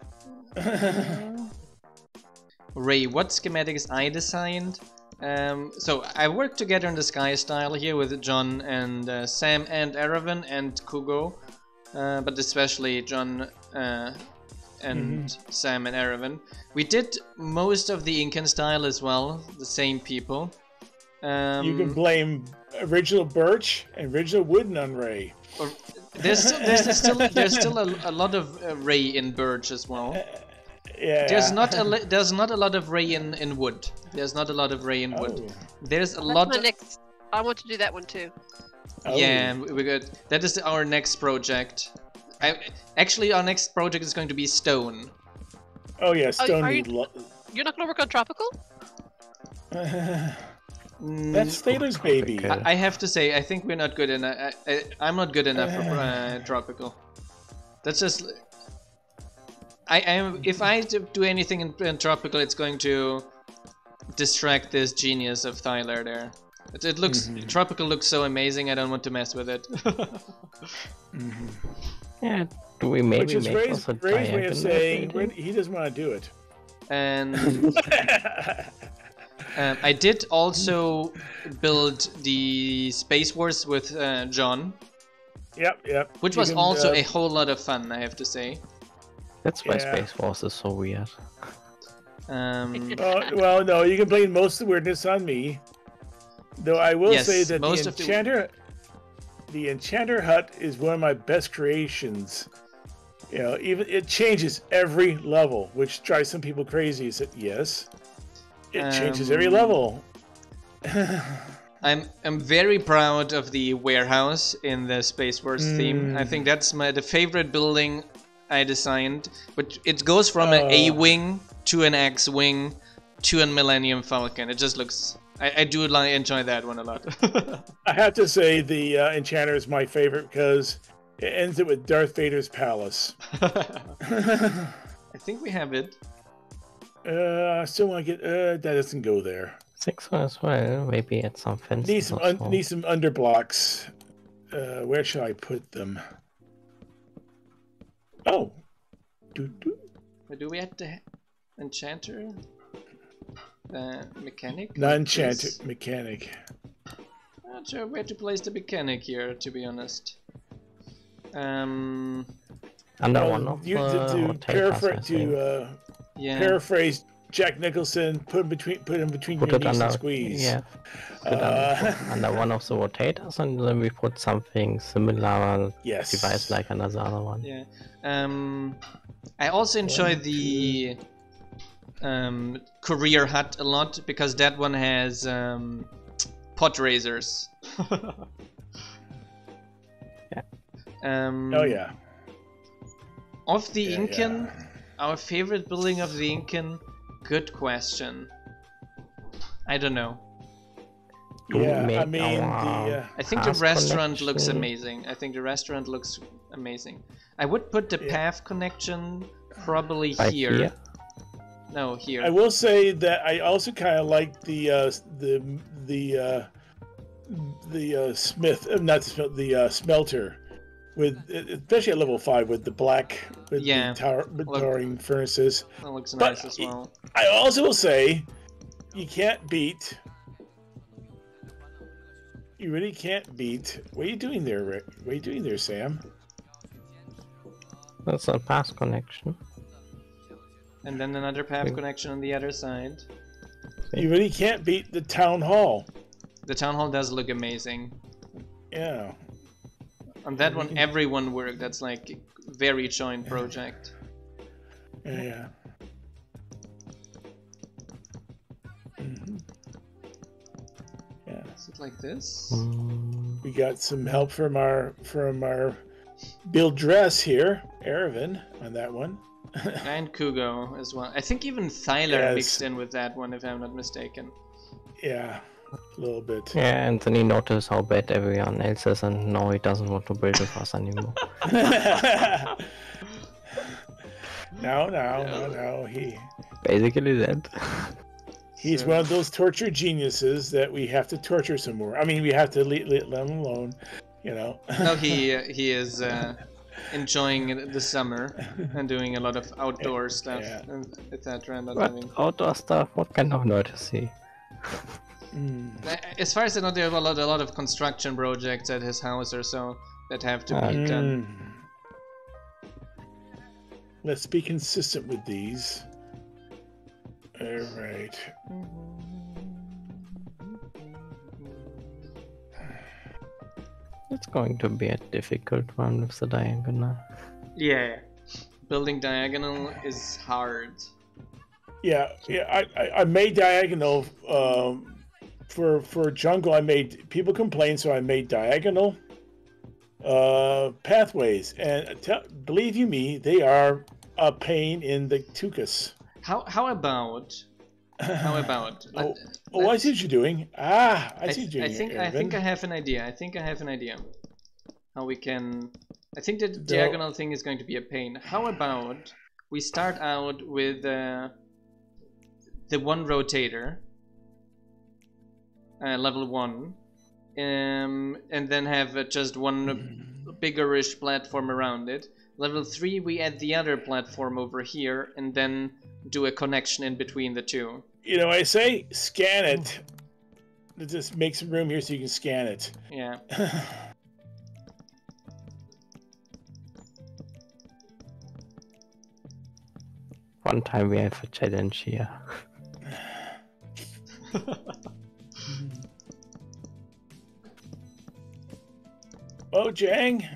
Ray, what schematics I designed? Um, so I worked together in the Sky style here with John and uh, Sam and Erevan and Kugo, uh, but especially John uh, and Sam and Erevan. We did most of the Incan style as well, the same people. Um, you can blame original Birch and original Wooden on Ray. or- there's, still, there's still there's still a, a lot of uh, Ray in Birch as well. Yeah. There's not a li- there's not a lot of Ray in, in wood. There's not a lot of Ray in wood. Oh. There's a That's lot. my Of, next. I want to do that one too. Oh. Yeah, we're good. that is our next project. I, actually, our next project is going to be stone. Oh yeah, Stone are you- need lo- You're not gonna work on tropical? Mm, That's Thyler's baby. I, I have to say, I think we're not good enough. I, I, I'm not good enough for uh, tropical. That's just. I am. If I do do anything in, in tropical, it's going to distract this genius of Thyler there. It, it looks Mm-hmm. tropical looks so amazing. I don't want to mess with it. Yeah, do we maybe Which is make Ray's, also Ray's way of saying he doesn't want to do it. and um, I did also build the Space Wars with uh, John, Yep, yep. which You was can, also uh, a whole lot of fun. I have to say. That's why Yeah. Space Wars is so weird. Um, Well, well, no, you can blame most of the weirdness on me. Though I will Yes, say that most the of the- enchanter, the enchanter hut is one of my best creations. You know, even it changes every level, which drives some people crazy. Is it yes? It changes every Um, level. I'm I'm very proud of the warehouse in the Space Wars theme. I Mm. think that's my the favorite building I designed. But it goes from an A Uh. wing to an X wing to a Millennium Falcon. It just looks. I, I do like enjoy that one a lot. I have to say the uh, enchanter is my favorite because it ends it with Darth Vader's palace. I think we have it. Uh, I still want to get. Uh, that doesn't go there. Six one as well. Maybe add some fences. Need some un- need some underblocks. Uh, where should I put them? Oh, Do do. Do we have the enchanter? Uh, mechanic? non-enchanted Yes. mechanic. Not sure where to place the mechanic here, to be honest. Um, Under Well, one of you, the to, to, rotators, I paraphr- to uh, yeah. paraphrase Jack Nicholson, put him between put him between put your knees under and squeeze. yeah put Uh, under, under one of the rotators and then we put something similar yes. device like another other one Yeah. Um, I also enjoy the um, career hut a lot because that one has um, pot raisers. Yeah. Um, Oh yeah. Of the Yeah, Incan, yeah. Our favorite building of the Incan. Good question. I don't know. Yeah, I mean the. Uh, I think the Path restaurant looks amazing. I think the restaurant looks amazing. I would put the Yeah. path connection probably Right here. here? No, here. I will say that I also kind of like the uh, the the uh, the uh, smith, uh, not the smith, the uh, smelter, with especially at level five with the black with Yeah. the tower with Look. towering furnaces. That looks But nice as it- well. I also will say, you can't beat. You really can't beat. What are you doing there, Rick? What are you doing there, Sam? that's a pass connection And then another path Wait. connection on the other side. You really can't beat the town hall. The town hall does look amazing. Yeah. On that one, everyone worked. That's like very joint project. Yeah. yeah. Mhm. Yeah. Is it like this? We got some help from our from our Bill Dress here, Erevan, on that one. And Kugo as well. I think even Thyler Yes. mixed in with that one, if I'm not mistaken. yeah, a little bit. yeah and then he noticed how bad everyone else is and now he doesn't want to build with us anymore no, no, no, no. He basically that he's So- one of those torture geniuses that we have to torture some more. I mean, we have to let, let, let him alone. You know. No, he uh, he is uh, enjoying the summer and doing a lot of outdoor stuff, Yeah. etc. What having. outdoor stuff what kind of nerd is he Mm. As far as I know, there are a lot, a lot of construction projects at his house or so that have to be done. Mm. Let's be consistent with these. All right. it's going to be a difficult one with the diagonal Yeah, building diagonal is hard. Yeah, yeah. I, I, I made diagonal um, for for jungle. I made people complain, so I made diagonal uh, pathways, and believe you me, they are a pain in the tuchus. How how about How about? Oh, let- oh, I see what you're doing. Ah, I I, see what th- you're I think I think I have an idea. I think I have an idea. How we can I think the diagonal thing is going to be a pain. How about we start out with uh, the one rotator, uh, level one, um, and then have uh, just one biggerish platform around it. Level three, we add the other platform over here, and then do a connection in between the two. You know, I say scan it. Let's Just make some room here so you can scan it. Yeah. One time we have a challenge here. oh, Jang,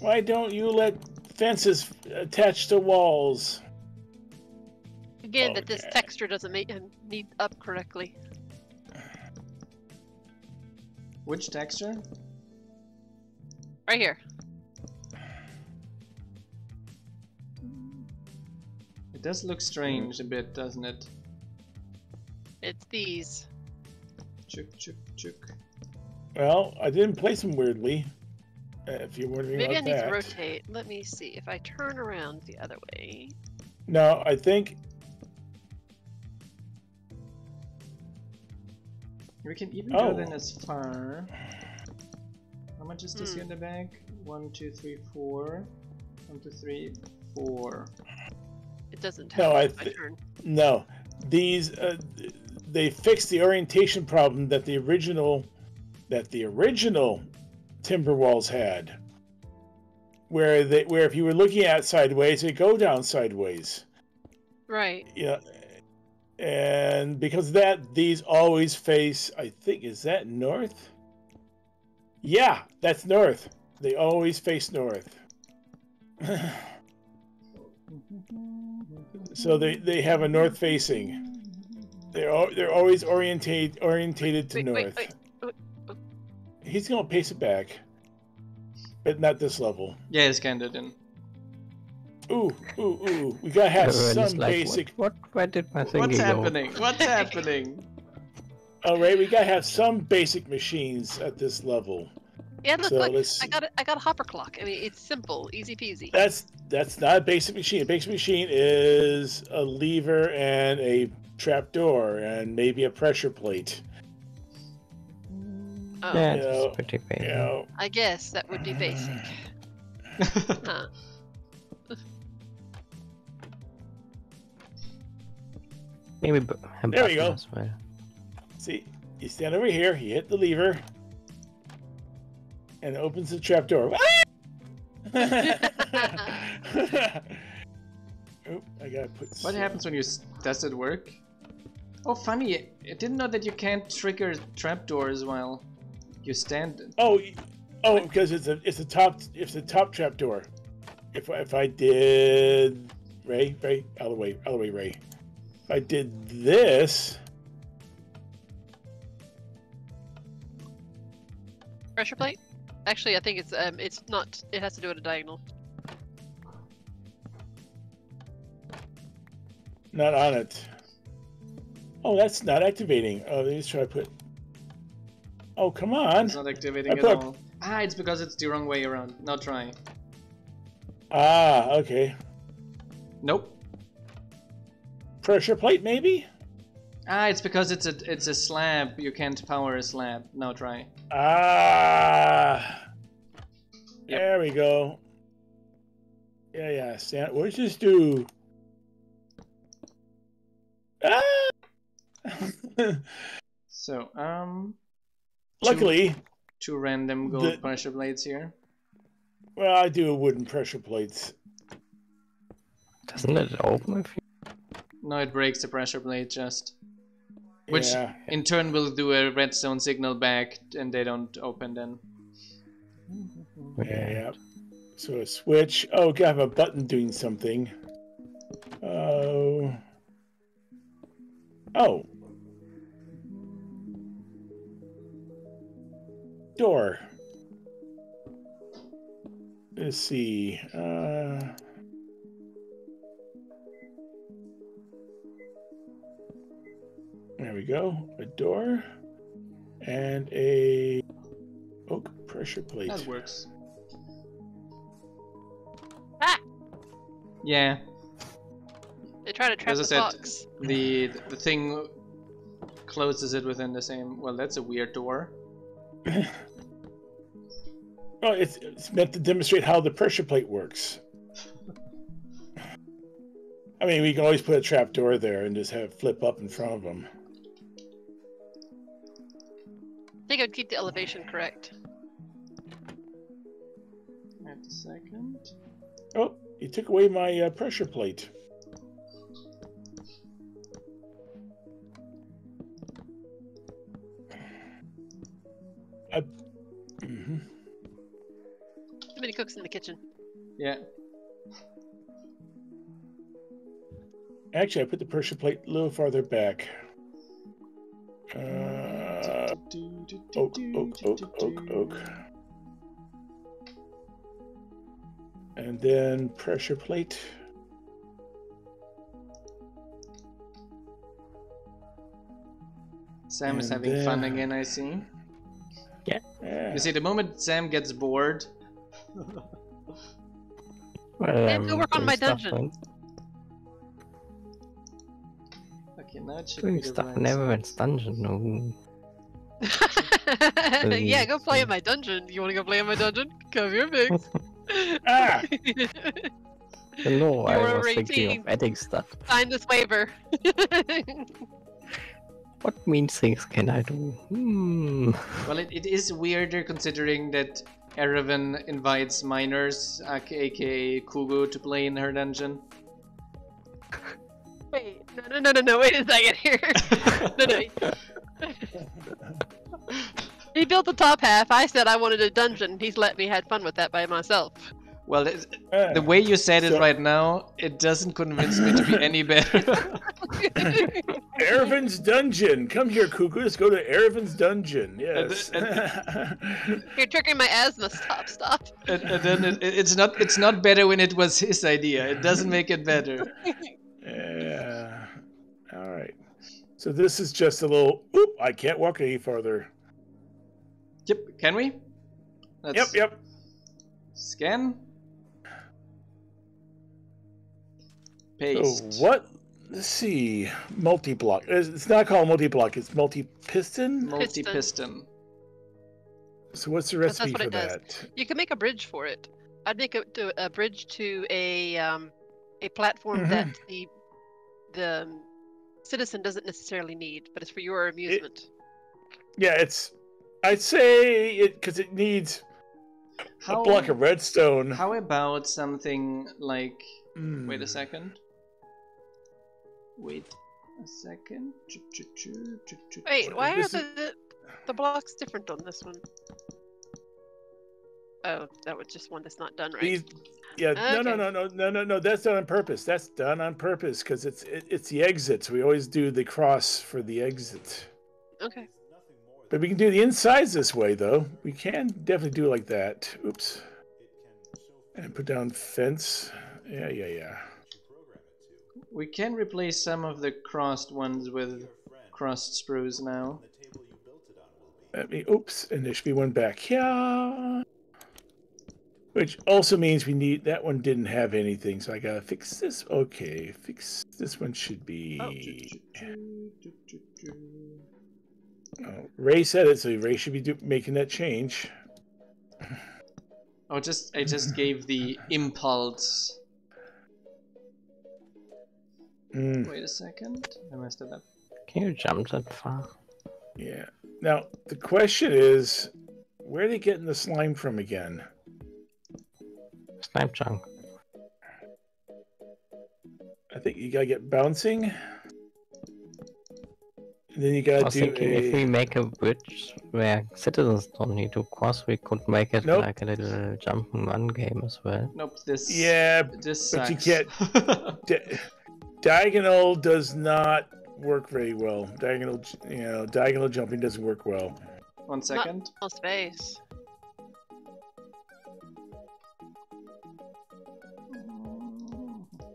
why don't you let fences attach to walls? Again, that this texture doesn't make need up correctly. Which texture? Right here. It does look strange a bit, doesn't it? It's these. Chuk chuk chuk. Well, I didn't place them weirdly. If you're wondering Maybe I need that. to rotate. Let me see. If I turn around the other way. No, I think We can even Oh. go then as far. How much is this Hmm. in the bag? One, two, three, four. One, two, three, four. It doesn't No, tell I if I turn. no. These uh, they fixed the orientation problem that the original that the original timber walls had. Where they where if you were looking at sideways, it go down sideways. Right. know, and because that, these always face. I think is that north. Yeah, that's north. They always face north. so they they have a north facing. They're they're always orientate orientated to Wait, north. wait, wait. He's gonna pace it back, but not this level. Yeah, it's kinda then. Ooh, ooh, ooh! We gotta have Everyone some like, basic. What, what? Where did my thingy What's go? happening? What's happening? All right, we gotta have some basic machines at this level. Yeah, look, So look. let's- I got a, I got a hopper clock. I mean, it's simple, easy peasy. That's that's not a basic machine. A basic machine is a lever and a trapdoor and maybe a pressure plate. Oh, Yeah, Yeah. pretty big. You know, I guess that would be basic. Huh. Maybe b- a There we go. as well. see, you stand over here, you hit the lever, and it opens the trapdoor. Oop, I gotta put. What some- happens when you s- does it work? Oh, funny! I didn't know that you can't trigger trapdoors while you stand. Oh, oh, because it's a it's a top it's a top trapdoor. If I- if I did Ray Ray out of the way out of the way Ray. If I did this, Pressure plate? Actually, I think it's um, it's not. It has to do with a diagonal. not on it. Oh, that's not activating. Oh, let me try to put. Oh, come on! It's not activating I at all. Ah, it's because it's the wrong way around. Now try. Ah, okay. Nope. Pressure plate, maybe. Ah, it's because it's a it's a slab. You can't power a slab. Now try. Ah. Yep. There we go. Yeah, yeah. Stand. What does this do? Ah! So, um, Luckily, two random gold The- pressure plates here. well, I do wooden pressure plates. Doesn't it open if you... No, it breaks the pressure plate just. Which Yeah. in turn will do a redstone signal back, and they don't open then. Yeah, yeah. So a switch. Oh, gotta have a button doing something. Oh. Oh. Door. Let's see. Uh. we go. A door and a oak pressure plate. That works. Ah! Yeah, They try to trap As I the said- fox. the the thing closes it within the same. Well, that's a weird door. Oh, it's, it's meant to demonstrate how the pressure plate works. I mean, we can always put a trap door there and just have it flip up in front of them. I think I'd keep the elevation correct. Wait a second. Oh, you took away my uh, pressure plate. I. Too many cooks in the kitchen. Yeah. Actually, I put the pressure plate a little farther back. Uh, oak, oak, oak, oak, oak. And then pressure plate. Sam is And having fun again. I see. Yeah. You see, the moment Sam gets bored, Well, Sam, go I'm work on my dungeon. in- okay, now it should Doing be the stuff right in side. Everyone's dungeon. No. yeah, go play in my dungeon. You want to go play in my dungeon? Come here, Biggs. Ah! No, I You're was thinking already- of adding stuff. Sign this waiver. What mean things can I do? Hmm. Well, it, it is weirder considering that Erevan invites miners, aka aka Kugo, to play in her dungeon. wait, no, no, no, no, no. Wait a second here. no, no. He built the top half. I said I wanted a dungeon. He's let me had fun with that by myself. Well, it, the way you said it So- right now, it doesn't convince me to be any better. Erevan's dungeon. Come here, Cuckoo. Let's go to Erevan's dungeon. Yes. You're triggering my asthma. Stop, stop. and, and then it, it- it's not it's not better when it was his idea. It doesn't make it better. yeah. All right. So this is just a little. Oop! I can't walk any farther. Yep. Can we? Let's Yep. Yep. Scan. So what? Let's see. Multi-block. It's it's not called multi-block. It's multi-piston. Multi piston. So what's the That's- recipe that's what for it does. that? You can make a bridge for it. I'd make a, a bridge to a um, a platform that the the um, citizen doesn't necessarily need, but it's for your amusement. Yeah, it's. I'd say it because it needs How, a block of redstone. how about something like Mm. Wait a second. Wait a second. Wait, why are this the, the the blocks different on this one? Oh, that was just one that's not done right. These, yeah, no, no, no, no, no, no, no. That's done on purpose. That's done on purpose because it's it, it's the exits. We always do the cross for the exit. Okay. But we can do the insides this way, though. We can definitely do it like that. Oops. And put down fence. Yeah, yeah, yeah. We can replace some of the crossed ones with crossed spruce now. Let me. Oops. And there should be one back here. Which also means we need that one didn't have anything, so I gotta fix this. Okay, fix this one should be. Oh. Oh, Ray said it, so Ray should be do- making that change. Oh, just I just gave the impulse. Mm, Wait a second. I messed it up. Can you jump that far? yeah. Now the question is, where are they getting the slime from again? Slime chunk. I think you gotta get bouncing. And then you gotta I was do thinking if we make a bridge where citizens don't need to cross, we could make it Nope. like a little jump and run game as well. Nope. This. Yeah, This but you sucks. di- diagonal does not work very well. Diagonal, you know, diagonal jumping doesn't work well. One second. On space.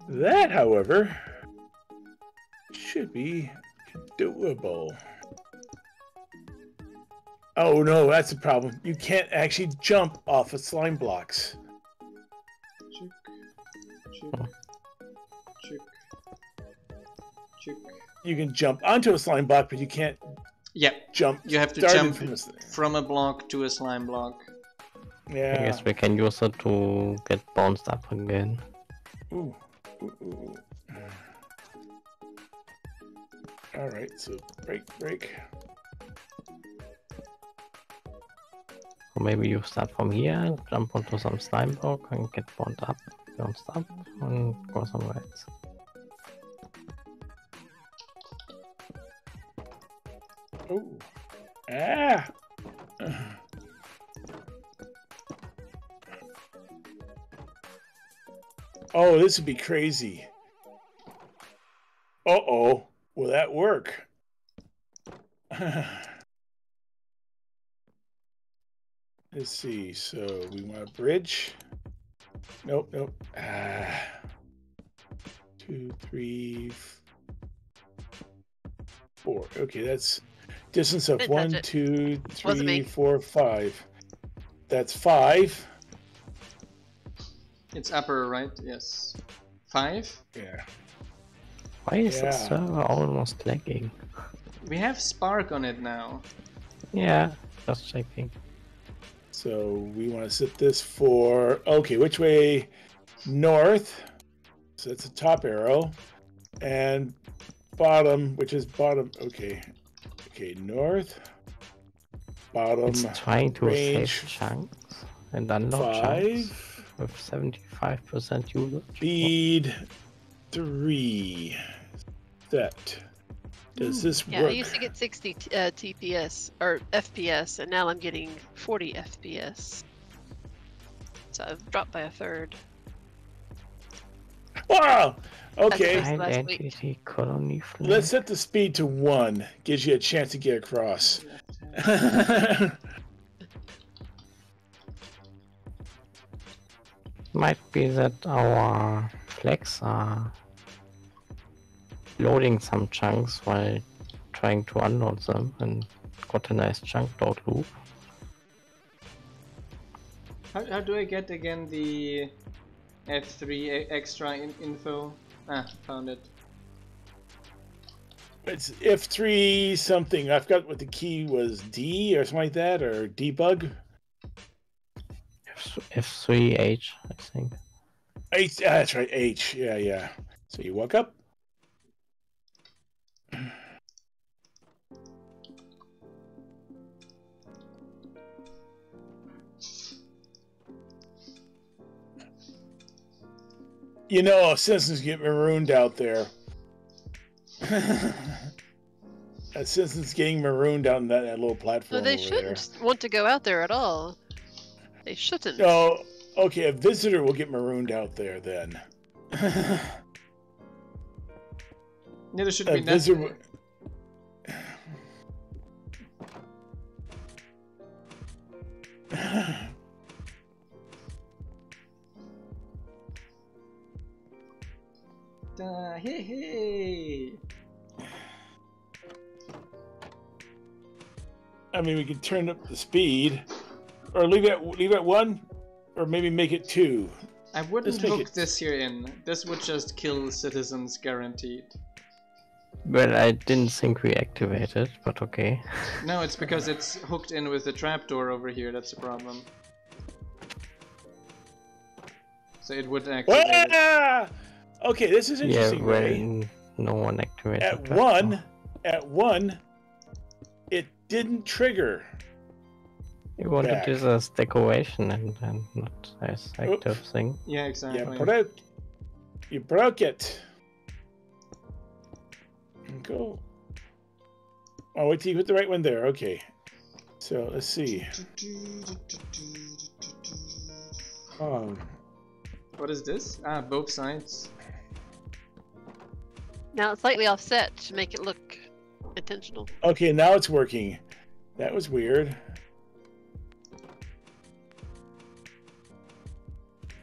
That, however, should be doable. Oh no, that's a problem. You can't actually jump off of slime blocks. Chick, chick, oh. chick, chick. You can jump onto a slime block, but you can't Yeah, jump. you have to jump from a s- from a block to a slime block. Yeah. I guess we can use it to get bounced up again. Ooh. Ooh, ooh, ooh. All right. So break, break. Or maybe you start from here, and jump onto some slime block and get bounced up, bounced up, and go somewhere else. Ooh. Ah. Oh, this would be crazy. Uh oh. Will that work? Let's see. So we want a bridge. Nope, nope. Ah. Two, three, four. Okay, that's distance of Didn't touch one, it. two, Wasn't me. three, four, five. That's five. It's upper right, yes. Five? Yeah. Why is the Yeah. server almost lagging? We have Spark on it now. Yeah, just checking. So we want to set this for okay, which way? North. So that's the top arrow. And bottom, which is bottom. Okay. Okay, north. Bottom It's trying to range save chunks and unlock chunks five. with 75% usage. Speed three. Set. Does this Yeah, work? I used to get 60 uh, TPS or FPS, and now I'm getting 40 FPS. So I've dropped by a third. Wow! Okay. That's Find last week. entity colony flag. Let's set the speed to one. Gives you a chance to get across. Might be that our flags are loading some chunks while trying to unload them and got a nice chunk load loop. How, how do I get again the F3 e- extra in info? Ah, found it. It's F3 something. I forgot what the key was. D or something like that, or debug. F- F3H, I think. H. Ah, that's right. H. Yeah, yeah. So you walk up. You know, citizens get marooned out there. A citizen's getting marooned on that, that little platform. No, they over shouldn't want to go out there at all. They shouldn't. No, okay, a visitor will get marooned out there then. Yeah, there should a be visitor. Turn up the speed, or leave it leave it one, or maybe make it two. I wouldn't hook it- this here in. This would just kill citizens guaranteed. Well, I didn't think we activated, but okay. No, it's because it's hooked in with the trapdoor over here. That's the problem. So it would activate. it. Ah! Okay, this is Yeah, interesting. well, Ray. n- no one activated. At one, one. at one, it didn't trigger. You wanted back. this as decoration and, and not as active thing. Yeah, Yeah, exactly. broke. You broke it. Go. Oh, wait till you put the right one there. Okay. So let's see. Um, What is this? Ah, both sides. Now it's slightly offset to make it look intentional. okay, now it's working. That was weird.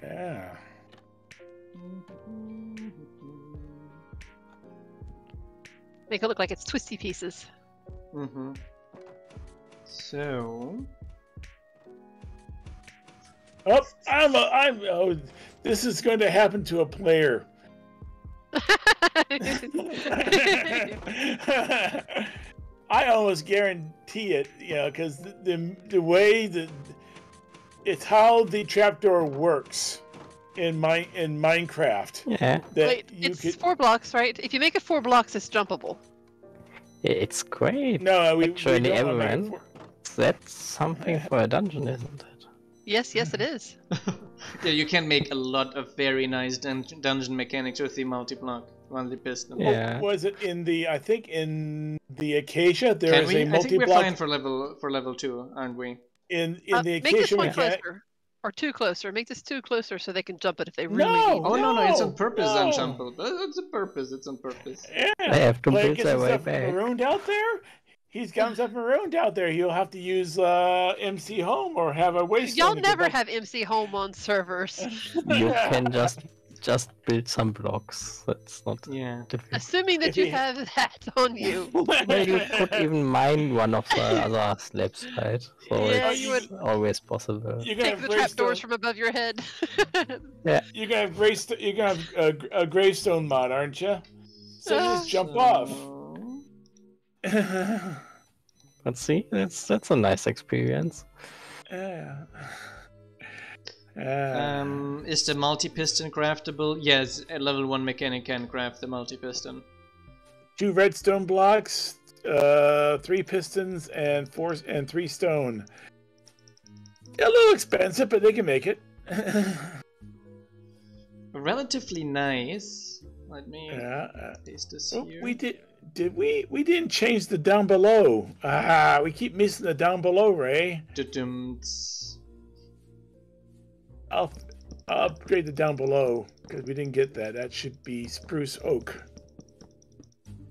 Yeah. Make it look like it's twisty pieces. Mm-hmm. So Oh, I'm a, I'm oh, this is going to happen to a player. I almost guarantee it, you know, because the, the the way that it's how the trapdoor works in my in Minecraft. Yeah, That Wait, you it's could four blocks, right? If you make it four blocks, it's jumpable. it's great. no, we, we Actually, don't it everyone- That's something for a dungeon, isn't it? Yes, yes, it is. yeah, you can make a lot of very nice dun- dungeon mechanics with the multi-block, multi piston. Oh, Yeah. was it in the? I think in the Acacia there Can is we? a I think we're multi-block for level for level two, aren't we? in in Uh, the make this Acacia one mechanic. closer, or two closer. Make this two closer so they can jump it if they really No! need. Oh no, no, it's on purpose, no. Unjumpable. It's on purpose. It's on purpose. Yeah, They have to player build gets their way himself back. marooned out there. He's got himself marooned out there. He'll have to use uh, MC Home or have a waste. Y'all never have MC Home on servers. You can just just build some blocks. That's not Yeah. difficult. Assuming that you have that on you. Well, you could even mine one of the other slabs, right? So Yeah, it's you would- always possible. You're gonna Take have the trapdoors from above your head. yeah. You're gonna have gravestone. You're gonna have a, a gravestone mod, aren't you? So you just jump So- off. But see, that's that's a nice experience. yeah. Uh, Um, is the multi-piston craftable? Yes, a level one mechanic can craft the multi-piston. two redstone blocks, uh, three pistons, and four and three stone. A little expensive, but they can make it. Relatively nice. Let me yeah. uh, paste this Oh, here. we did. Did we? We didn't change the down below. Ah, we keep missing the down below, Ray. Du-dums. I'll, I'll upgrade the down below because we didn't get that. That should be spruce oak.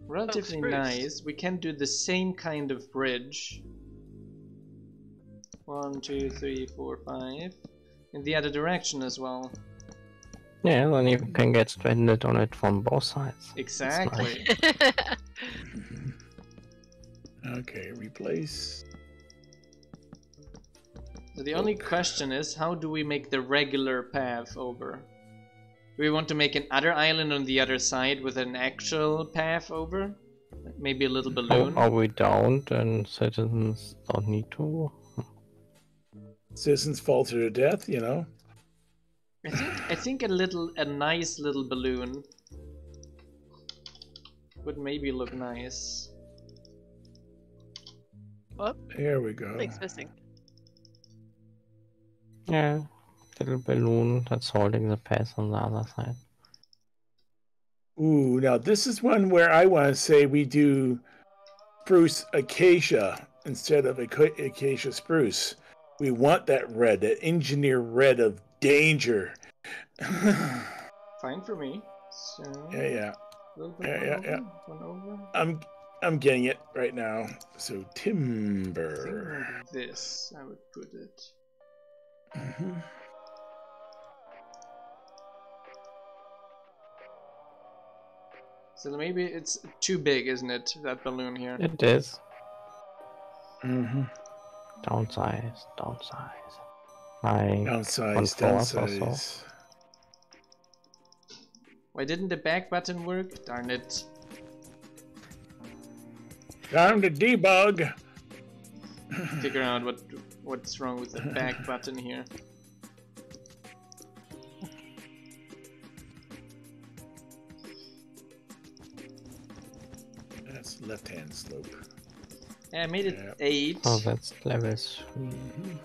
Relatively spruce. nice. We can do the same kind of bridge. One, two, three, four, five. In the other direction as well. Yeah, then you can get stranded on it from both sides. Exactly. Okay, replace. So the only question is, how do we make the regular path over? Do we want to make another island on the other side with an actual path over? Maybe a little Or, balloon? or we don't, and citizens don't need to. Citizens fall to their death. You know. I think I think a little a nice little balloon would maybe look nice. There we go. Thing's missing. Yeah, little balloon that's holding the path on the other side. Ooh, now this is one where I want to say we do spruce acacia instead of aca- acacia spruce. We want that red, that engineer red of danger. Fine for me. So yeah. little bit Yeah, one yeah, one over. I'm I'm getting it right now. So timber. like this I would put it. Mhm. So maybe it's too big, isn't it? That balloon here. It is. Mhm. Downsize, downsize. My Downsize, One fourth or downsize. Why didn't the back button work? Darn it. Time to debug. Figure out what what's wrong with the back button here. That's left hand slope. Yeah, I made it Yep. eight. oh, that's clever. three. Mhm.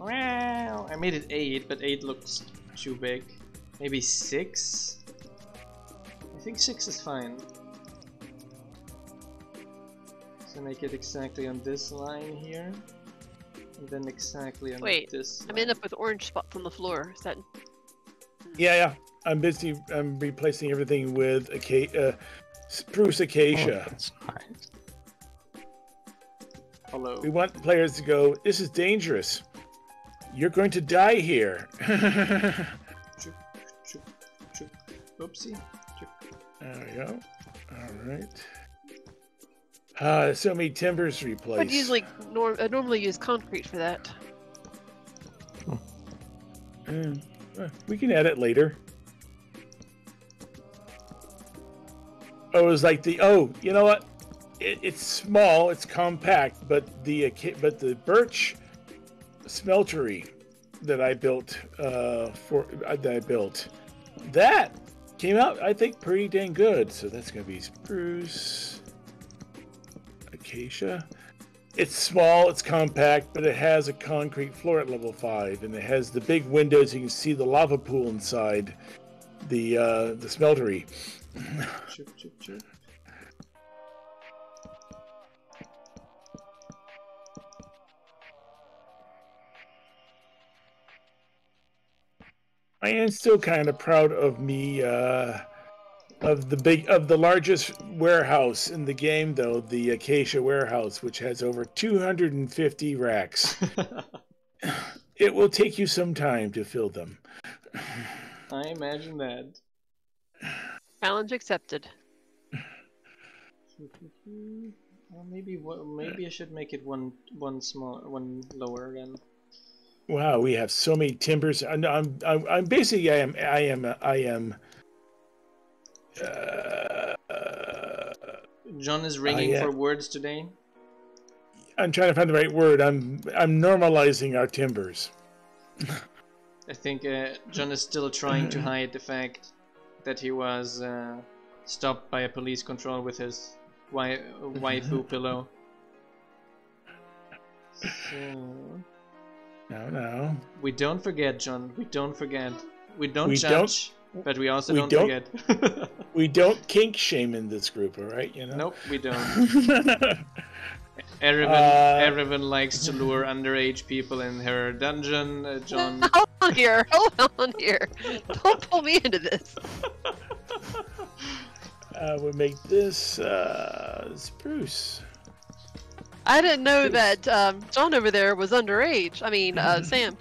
Well, I made it eight, but eight looks too big. Maybe six. I think six is fine. So make it exactly on this line here, and then exactly on Wait, this. I'm line. end up with orange spots on the floor. Is that Yeah, yeah. I'm busy. I'm replacing everything with aca- uh, spruce Oh, acacia. that's nice. Hello. We want players to go. This is dangerous. You're going to die here. Oopsie. There we go. All right. Uh, so many timbers replaced. I'd usually norm- uh, normally use concrete for that. Mm, uh, we can add it later. Oh, it was like the oh, you know what? It, it's small, it's compact, but the uh, but the birch smeltery that I built uh, for uh, that I built that came out I think pretty dang good. So that's gonna be spruce, acacia. It's small, it's compact, but it has a concrete floor at level five, and it has the big windows. You can see the lava pool inside the uh, the smeltery. I am still kind of proud of me, uh, of the big, of the largest warehouse in the game, though the Acacia warehouse, which has over 250 racks. it will take you some time to fill them. I imagine that. Challenge accepted. Well, maybe maybe I should make it one one small one lower then. Wow, we have so many timbers. I'm, I'm, I'm, basically, I am, I am, I am. Uh, John is ringing yeah. for words today. I'm trying to find the right word. I'm, I'm normalizing our timbers. I think uh, John is still trying to hide the fact that he was uh, stopped by a police control with his wi- waifu pillow. So, No, no. we don't forget, John. We don't forget. We don't We judge, but we also we don't, don't- forget. We don't kink shame in this group, all right? You know. nope, we don't. Everyone, Uh, Erevan likes to lure underage people in her dungeon. Uh, John, Hold on here. Hold on here. Don't pull me into this. uh, we'll make this uh, spruce. I didn't know that um, John over there was underage. I mean, uh, Sam.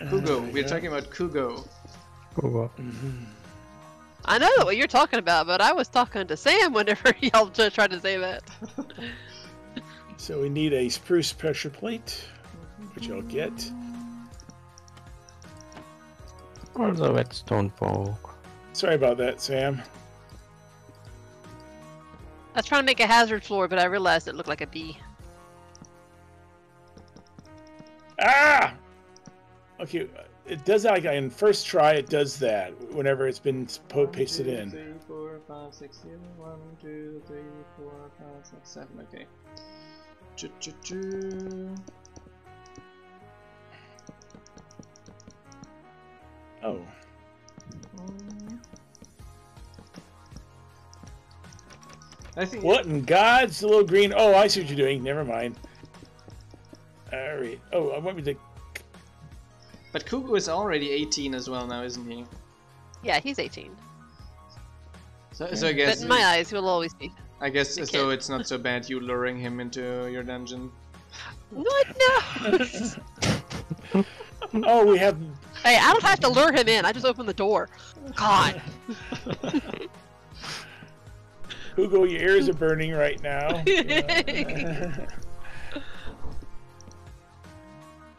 Kugo. Uh, We're yeah. talking about Kugo. Google. Mhm. I know what you're talking about, but I was talking to Sam whenever y'all t- tried to say that. So we need a spruce pressure plate, which I'll get. Also redstone folk. Sorry about that, Sam. I was trying to make a hazard floor, but I realized it looked like a bee. Ah! Okay, it does that like in first try. It does that whenever it's been po- pasted One, two, in. three, four, five, six, seven. One, two, three, four, five, six, seven. Okay. Choo, choo, choo. Oh. I think what in God's little green? Oh, I see what you're doing. Never mind. All right. Oh, I want me to. But Kugo is already 18 as well now, isn't he? Yeah, he's 18. So, so I guess. But guess in my eyes, he'll always be. I guess a so. kid. It's not so bad you luring him into your dungeon. What? No! Oh, we have. hey, I don't have to lure him in. I just open the door. God. Hugo, your ears are burning right now.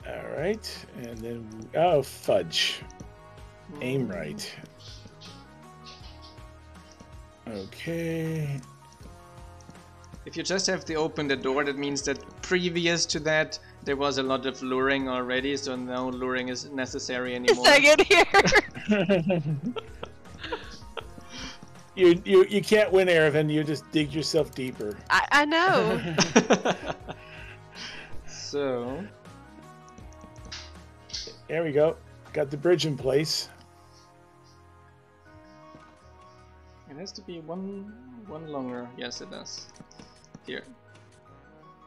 Uh, all right, and then oh fudge, aim right. Okay. If you just have to open the door, that means that previous to that there was a lot of luring already, so no luring is necessary A anymore. second here. you you you can't win, Erevan. You just dig yourself deeper. I, I know. so There we go. Got the bridge in place. it has to be one one longer. Yes, it does. Here.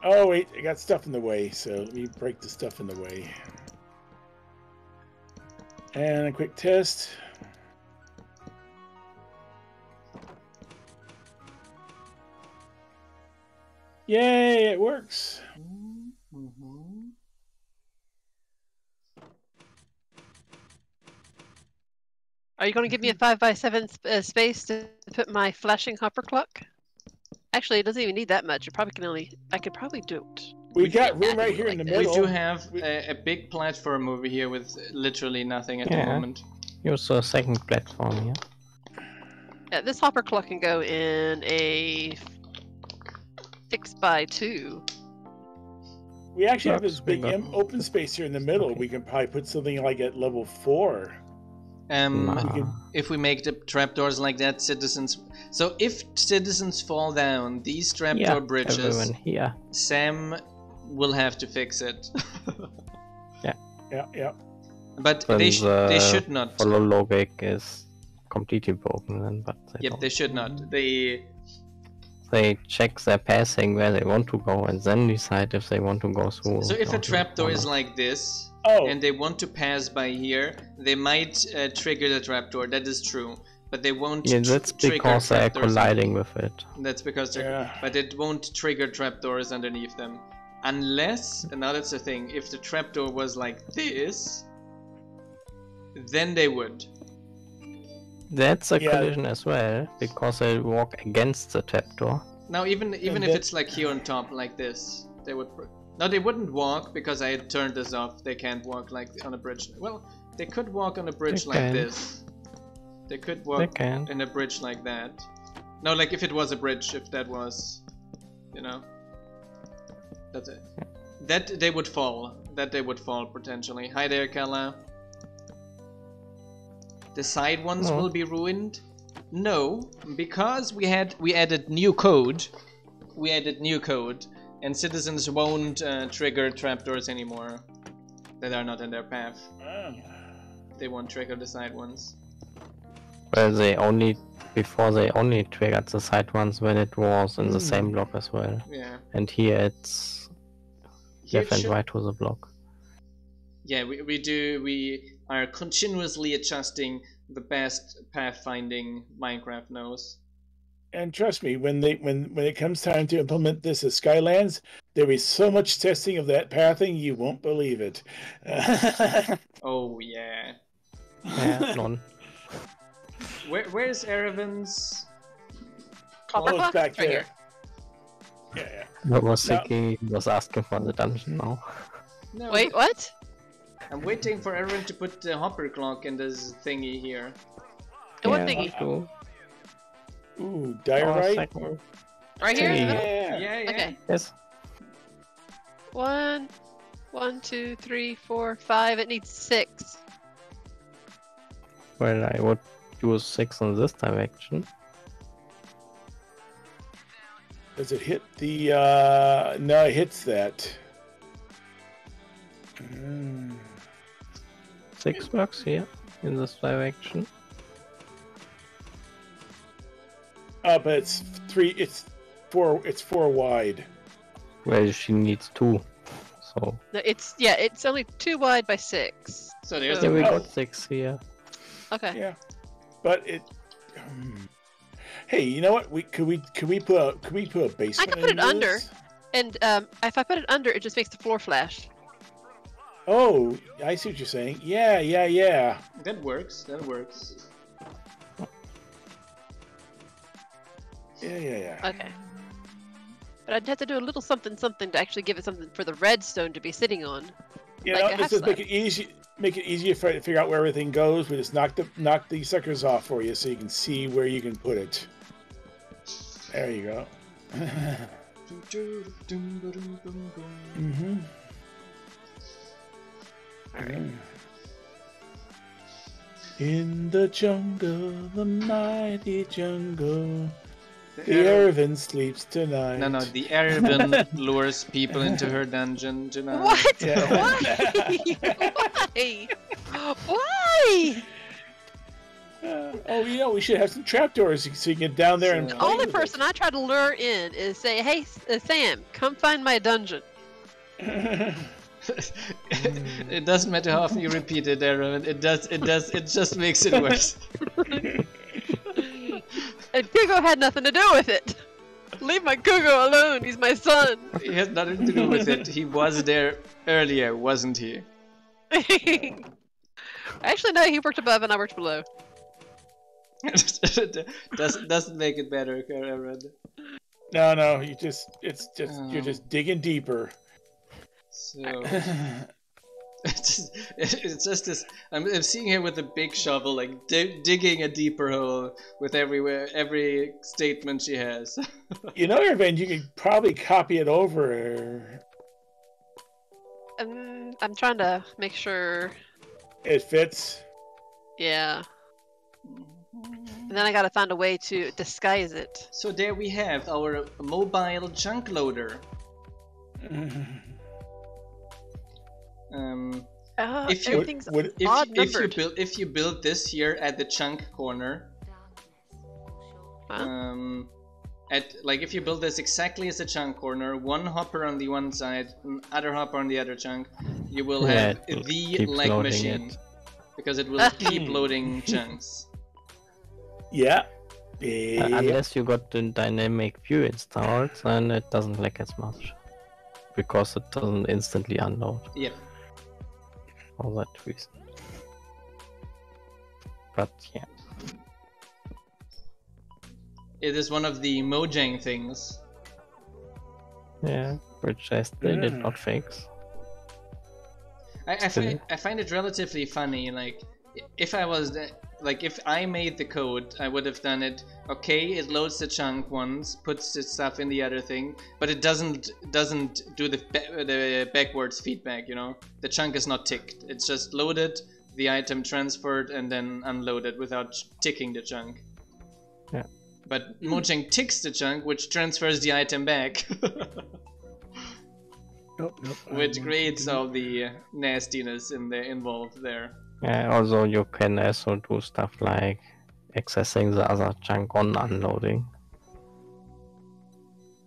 Oh wait, I got stuff in the way, so let me break the stuff in the way. And a quick test. Yay, it works. Mhm. Are you going to give me a five by seven sp- uh, space to put my flashing hopper clock? Actually, it doesn't even need that much. It probably can only. I could probably do it. We got room right here in the middle. We do have We- a, a big platform over here with literally nothing at the Yeah. moment. Use a second platform here. Yeah, this hopper clock can go in a six by two. We actually have this big we em- open space here in the middle. Okay. We can probably put something like at level four. Um, Nah. if we make the trapdoors like that, citizens. So if citizens fall down these trapdoor Yeah, bridges, everyone here. Sam will have to fix it. Yeah, yeah. Yeah. But Then they sh- they should not. Follow logic is completely broken then, but they Yep, don't. they should not. They They check their passing where they want to go and then decide if they want to go through. so if a or- trapdoor is like this, Oh, and they want to pass by here, they might uh, trigger the trapdoor. That is true, but they won't. yeah, that's trigger because they're colliding with it. That's because they're. yeah. But it won't trigger trapdoors underneath them, unless. And now that's the thing. If the trapdoor was like this, then they would. That's a Yeah. collision as well, because they walk against the trapdoor. Now even even And if that- it's like here on top like this, they would. pr- No, they wouldn't walk because I had turned this off. They can't walk like on a bridge. Well, they could walk on a bridge They like can. this. They could They walk can. in a bridge like that. No, like if it was a bridge, if that was, you know, that's it. That they would fall. That they would fall potentially. Hi there, Kala. The side ones No. will be ruined. No, because we had we added new code. We added new code, and citizens won't uh, trigger trapdoors anymore that are not in their path. Ah. They won't trigger the side ones. Well, they only before they only triggered the side ones when it was in the Hmm. same block as well. Yeah. And here it's Here left and right to the block. Yeah, we, we do. We are continuously adjusting the best pathfinding Minecraft knows. And trust me, when they when when it comes time to implement this at Skylands, there'll be so much testing of that pathing you won't believe it. Oh yeah. Yeah, none. Where where's Erevan's? Oh, it's back Right there. here. Yeah, yeah. I was No. thinking he was asking for the dungeon now. No. Wait, what? I'm waiting for everyone to put the hopper clock in this thingy here. The one Yeah, thingy. me too. Ooh, Oh, diorite. second. Right here in the Yeah. Yeah, yeah. Okay. Yes. One, one, two, three, four, five. It needs six. Well, I would use six in this direction. Does it hit the? uh No, it hits that. Mm. Six works here in this direction. Uh, but it's three. It's four. It's four wide. Well, she needs two. So No, it's yeah. It's only two wide by six. So there's yeah, the we Oh. got six here. Okay. Yeah, but it. hmm. Hey, you know what? We could we could we put a could we put a basement? I put it into under. And um, if I put it under, it just makes the floor flash. Oh, I see what you're saying. Yeah, yeah, yeah. that works. That works. Yeah, yeah, yeah. Okay. But I'd have to do a little something, something to actually give it something for the redstone to be sitting on. You like know, a let's just make it easy. Make it easier for to figure out where everything goes. We just knock the knock the suckers off for you, so you can see where you can put it. There you go. mm-hmm. In the jungle, the mighty jungle, the Ere- Erevan sleeps tonight. No, no, the Erevan lures people into her dungeon tonight. What? Yeah. Why? Why? Why? Uh, oh, you know, we should have some trapdoors so you can get down there and The Only with person I try to lure in is say, "Hey, uh, Sam, come find my dungeon." it. it doesn't matter how often you repeat it, Erevan. It does. It does. It just makes it worse. And Kugo had nothing to do with it. Leave my Kugo alone. He's my son. He has nothing to do with it. He was there earlier, wasn't he? Actually, no. He worked above and I worked below. doesn't doesn't make it better, Karen. No, no, you just it's just you're Um. just digging deeper. So it's just, it's just this. I'm, I'm seeing her with a big shovel, like di- digging a deeper hole with everywhere every statement she has. you know, Erevan, you could probably copy it over. Um, I'm trying to make sure. It fits. Yeah. And then I gotta find a way to disguise it. So there we have our mobile chunk loader. Um, Uh, If you- would- if, odd if you build if you build this here at the chunk corner, Huh? um, at like if you build this exactly as a chunk corner, one hopper on the one side, and other hopper on the other chunk, you will Yeah, have it the keeps leg machine it. because it will keep loading chunks. Yeah. Uh, Unless you got the dynamic view installed, then it doesn't lag as much. Because it doesn't instantly unload Yep. For that reason. But yeah. It is one of the Mojang things. Yeah, which I still did hmm. not fix. I, I, Still. find, I find it relatively funny. Like, if I was the, like, if I made the code, I would have done it. Okay, it loads the chunk once, puts the stuff in the other thing, but it doesn't doesn't do the the backwards feedback. You know, the chunk is not ticked. It's just loaded, the item transferred, and then unloaded without ticking the chunk. Yeah. But Mojang ticks the chunk, which transfers the item back. Nope, nope. which I'm- creates all the uh, nastiness in the involved there. Yeah, also you can also do stuff like accessing the other chunk on unloading.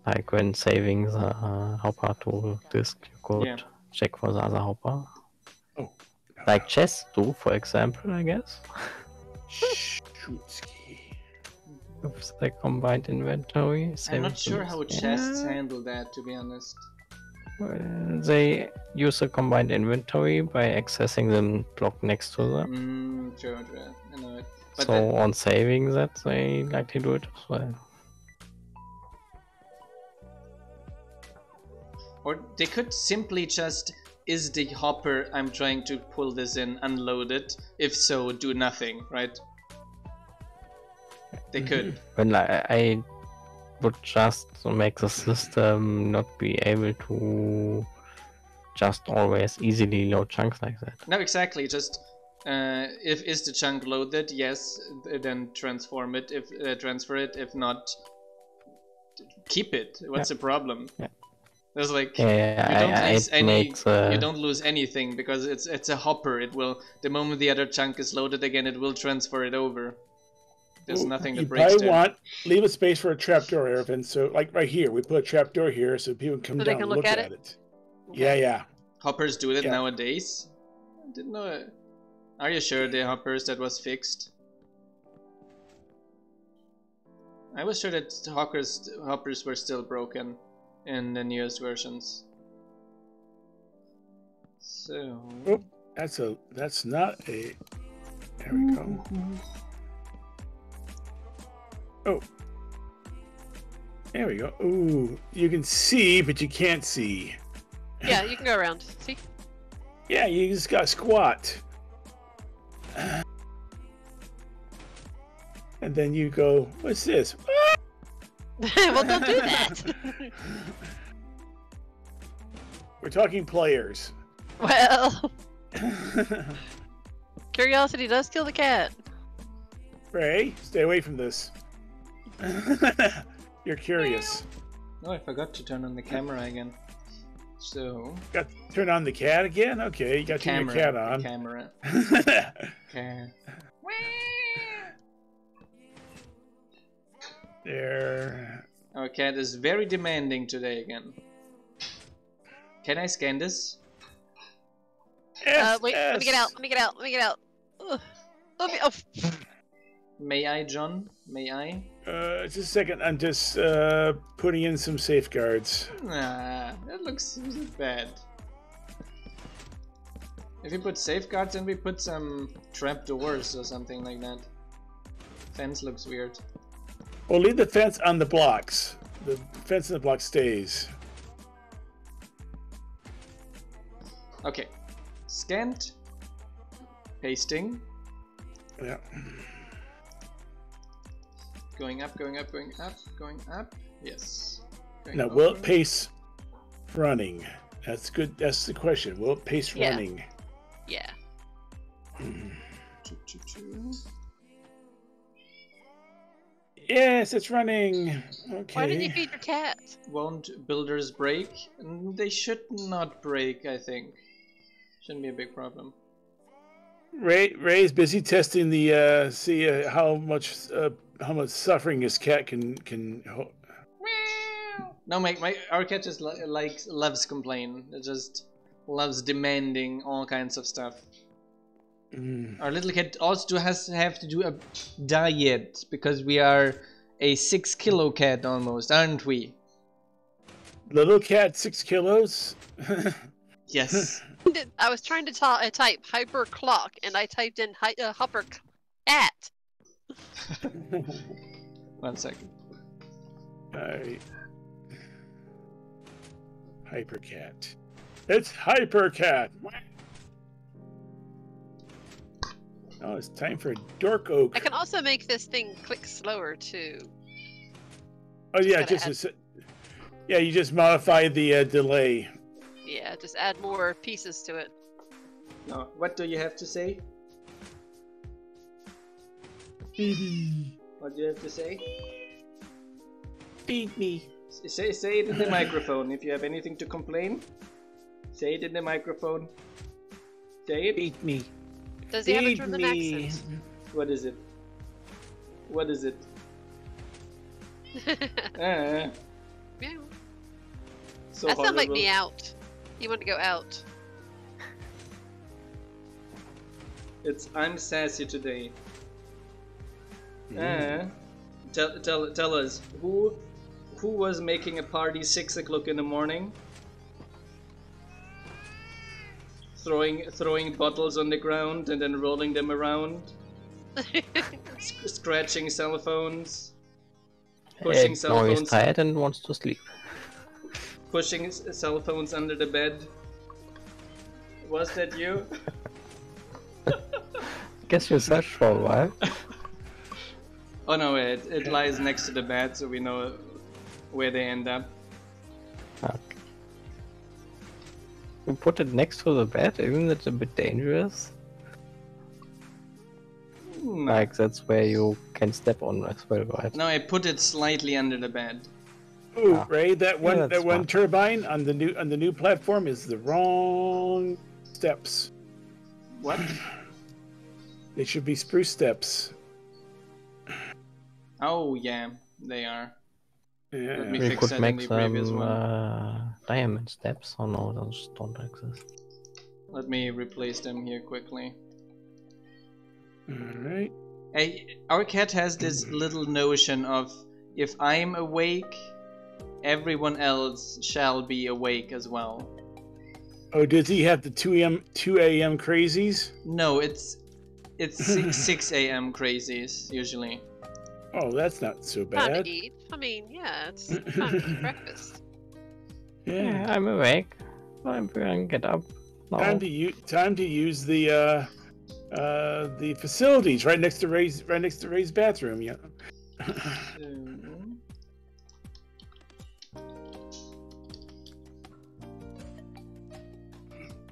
Like when saving the uh, hopper to disk, you could Yeah. check for the other hopper. Oh. Like chests do, for example, I guess. Shootski. Oops, the combined inventory. I'm not sure how chests Yeah. handle that, to be honest. They use a combined inventory by accessing the block next to them. Mm, true, true. I know it. But so that- on saving that, they likely do it as well. or they could simply just is the hopper I'm trying to pull this in unloaded? If so, do nothing, right? They could. Well, I, I would just make the system not be able to just always easily load chunks like that. No, exactly. Just uh, if is the chunk loaded, yes, then transform it. If uh, transfer it. If not, keep it. What's the problem? Yeah. There's like Yeah, you don't I, lose any. makes uh, You don't lose anything because it's it's a hopper. It will the moment the other chunk is loaded again, it will transfer it over. There's Ooh, nothing you that breaks probably there. want leave a space for a trapdoor, Erevan. So, like right here, we put a trapdoor here so people can come So down can and look look at at, it? it. Yeah, yeah. Hoppers do it Yeah. nowadays. I didn't know it. Are you sure the hoppers that was fixed? I was sure that hoppers hoppers were still broken in the newest versions. So Oop, that's a that's not a. There we go. Mm-hmm. Oh. There we go. Ooh, you can see, but you can't see. Yeah, you can go around. See? Yeah, you just got squat. And then you go, what's this? well, don't do that. We're talking players. well, curiosity does kill the cat. Ray, stay away from this. You're curious. Oh, I forgot to turn on the camera again. So Got turn on the cat again? Okay, you got to turn camera, your cat the on. camera. Okay. there. Our cat is very demanding today again. Can I scan this? Uh, wait, let me get out. Let me get out. Let me get out. Ugh. Let me. Oh, May I, John? May I? Uh, just a second. I'm just uh, putting in some safeguards. Nah, that looks bad. If you put safeguards and we put some trapdoors or something like that. fence looks weird. Well, leave the fence on the blocks. The fence on the block stays. Okay. Scanned. Pasting. Yeah. Going up, going up, going up, going up. Yes. Going Now, will it pace running? That's good. That's the question. Will it pace Yeah. running? Yeah. Two, two, two. Yes, it's running. Okay. Why didn't you feed your cat? Won't builders break? They should not break, I think. Shouldn't be a big problem. Ray Ray is busy testing the uh, see uh, how much uh, how much suffering his cat can can. Ho- No, my, my our cat just li- likes loves complain. It just loves demanding all kinds of stuff. Mm. Our little cat also has to have to do a diet because we are a six kilo cat almost, aren't we? Little cat, six kilos. Yes. I was trying to ta- uh, type hyper clock and I typed in hy- uh, hyper cat. One second. Alright. Hypercat. It's Hypercat. Oh, it's time for Dark Oak. I can also make this thing click slower too. Oh yeah, gotta just a, yeah. You just modify the uh, delay. Yeah, just add more pieces to it. No, what do you have to say? What do you have to say? Feed me. Say say it in the microphone. If you have anything to complain, say it in the microphone. Say it. Feed me. Does he have a Feed German me. accent? What is it? What is it? Uh, Meow. so that sounds like horrible. me out. You want to go out? It's I'm sassy today. Mm. Uh, tell tell tell us who who was making a party six o'clock in the morning? Throwing throwing bottles on the ground and then rolling them around, sc- scratching cell phones, pushing Eh, cell now he's phones, tired and wants to sleep. pushing cell phones under the bed. Was that you? Guess you searched for a while. Oh no, it, it lies next to the bed, so we know where they end up. Okay. You put it next to the bed, isn't it a bit dangerous? No. Like that's where you can step on as well, right? No, I put it slightly under the bed. Ooh, Ah. Ray, that one that's that one turbine on the new on the new platform is the wrong steps. What? They should be spruce steps. Oh yeah, they are. Yeah. me We fix could that make the some one. uh, diamond steps. Oh no, those don't exist. Let me replace them here quickly. All right. Hey, our cat has this little notion of if I'm awake, everyone else shall be awake as well. Oh, does he have the two a.m. two a.m. crazies? No, it's it's six, 6 a.m. crazies usually. Oh, that's not so Time bad. to eat. I mean, yeah, it's time to eat breakfast. Yeah, Yeah. I'm awake. I'm going to get up. now. Time to use time to use the uh, uh, the facilities right next to Ray's right next to Ray's bathroom. Yeah. Um,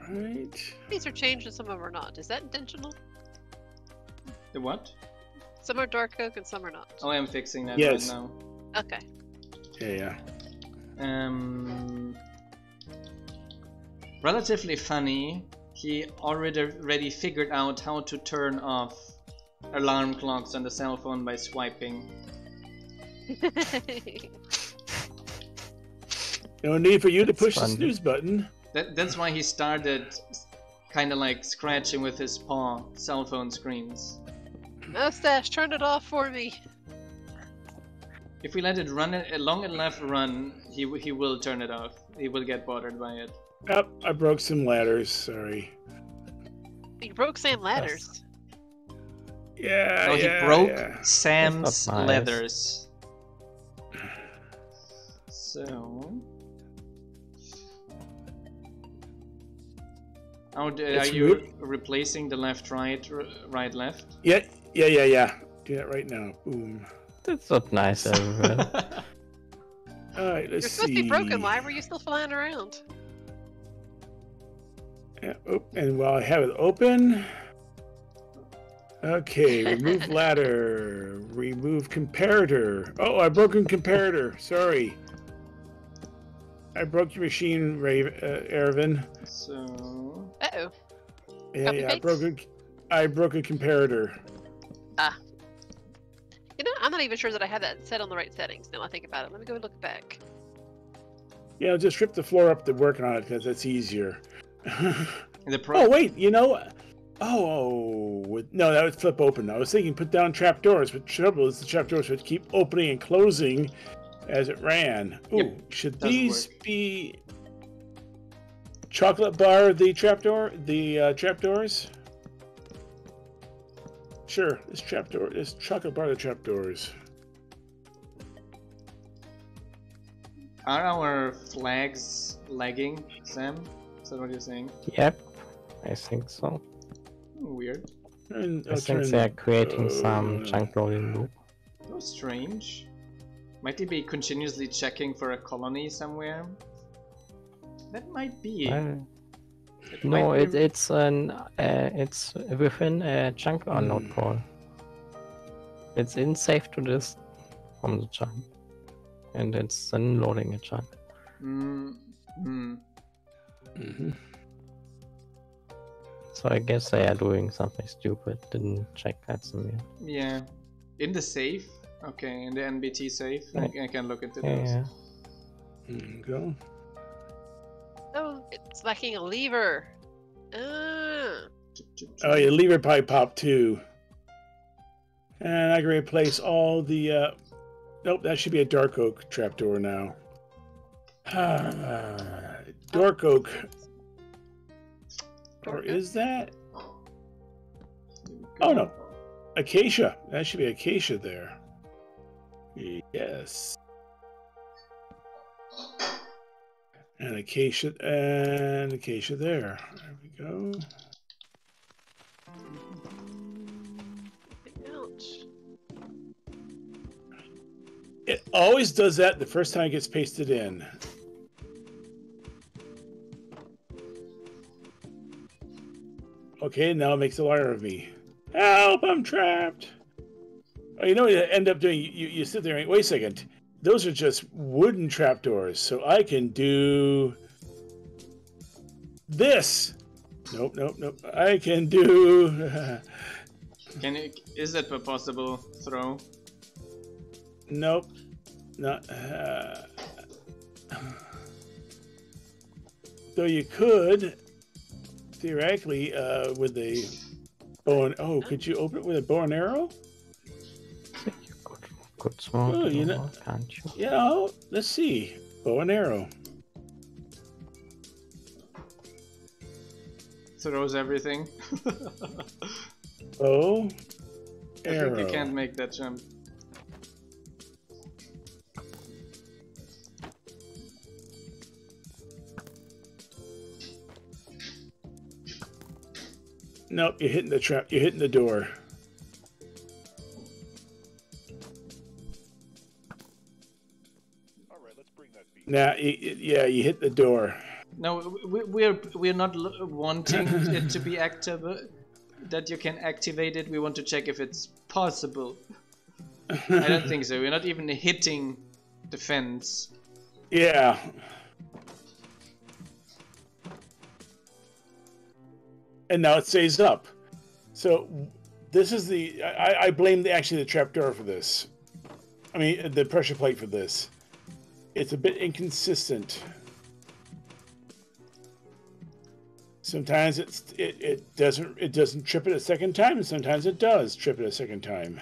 right. These are changed and some of them are not. Is that intentional? The what? Some are dark oak and some are not. Oh, I'm fixing that Yes. right now. Okay. Yeah. Yeah. Um, relatively funny. He already already figured out how to turn off alarm clocks on the cell phone by swiping. No need for you to That's push the snooze button. That, that's why he started kind of like scratching with his paw cell phone screens. Mustache, turn it off for me. If we let it run a a long enough run, he he will turn it off. He will get bothered by it. Oh, I broke some ladders. Sorry. He broke Sam ladders. Yeah. Oh, he broke yeah. Sam's That's nice. leathers. So. Oh, d- are you re- replacing the left, right, r- right, left? Yeah, yeah, yeah, yeah. Do that right now. Boom. That's not nice everywhere. All right, let's You're supposed see. to be broken. Why were you still flying around? Yeah, oh, and while I have it open, okay, remove ladder, remove comparator. Oh, I broke a comparator. Sorry, I broke your machine, Ray, uh, Erevan. so. Uh oh. Yeah, Copy yeah, I broke a, I broke a comparator. You know, I'm not even sure that I have that set on the right settings. Now I think about it. Let me go look back. Yeah, just rip the floor up to working on it because that's easier. The pro- oh wait, you know, oh with- no, that would flip open. I was thinking put down trap doors, but trouble is the trapdoors would keep opening and closing as it ran. Ooh, Yep, should doesn't these work. be chocolate bar the trap door? the uh, trapdoors? Sure, this trapdoor this chocolate bar the trapdoors. Are our flags lagging, Sam? Is that what you're saying? yep, I think so. Weird. And I think they're creating some uh, chunk loading loop. Oh, strange. Might they be continuously checking for a colony somewhere? That might be. Uh, It no, might it, it's an uh, it's within a chunk unload Hmm. call. It's in safe to this from the chunk, and it's then loading a chunk. Mm, mm. Mhm. So I guess they are doing something stupid. Didn't check that some yet. Yeah. In the safe? Okay, in the NBT safe? I, Yeah. I can look into Yeah, those. yeah. There you go. Oh, it's lacking a lever. Ah. Oh, your lever pipe pop too. And I can replace all the. Uh... Nope, that should be a dark oak trapdoor now. dark oak, or is that Oh, no. acacia? That should be acacia there. Yes. And acacia and acacia there. There we go. It always does that the first time it gets pasted in. Okay, now it makes a liar of me. Help, I'm trapped. Oh, you know what you end up doing? You, you sit there and wait a second. Those are just wooden trapdoors, so I can do this. Nope, nope, nope. I can do. Can it, is that a possible throw? Nope. Not. Uh, though you could, theoretically, uh, with a bow and oh, could you open it with a bow and arrow? You could, could smoke Oh, you know- can't you? Yeah. oh, Let's see. Bow and arrow. Throws everything? Bow. I Arrow. think you can't make that jump. Nope. You're hitting the trap. You're hitting the door. Now, yeah, you hit the door. No, we, we're we're not wanting it to be active. That you can activate it. We want to check if it's possible. I don't think so. We're not even hitting the fence. Yeah. And now it stays up. So this is the I, I blame the actually the trapdoor for this. I mean the pressure plate for this. It's a bit inconsistent. Sometimes it's it, it doesn't it doesn't trip it a second time, and sometimes it does trip it a second time.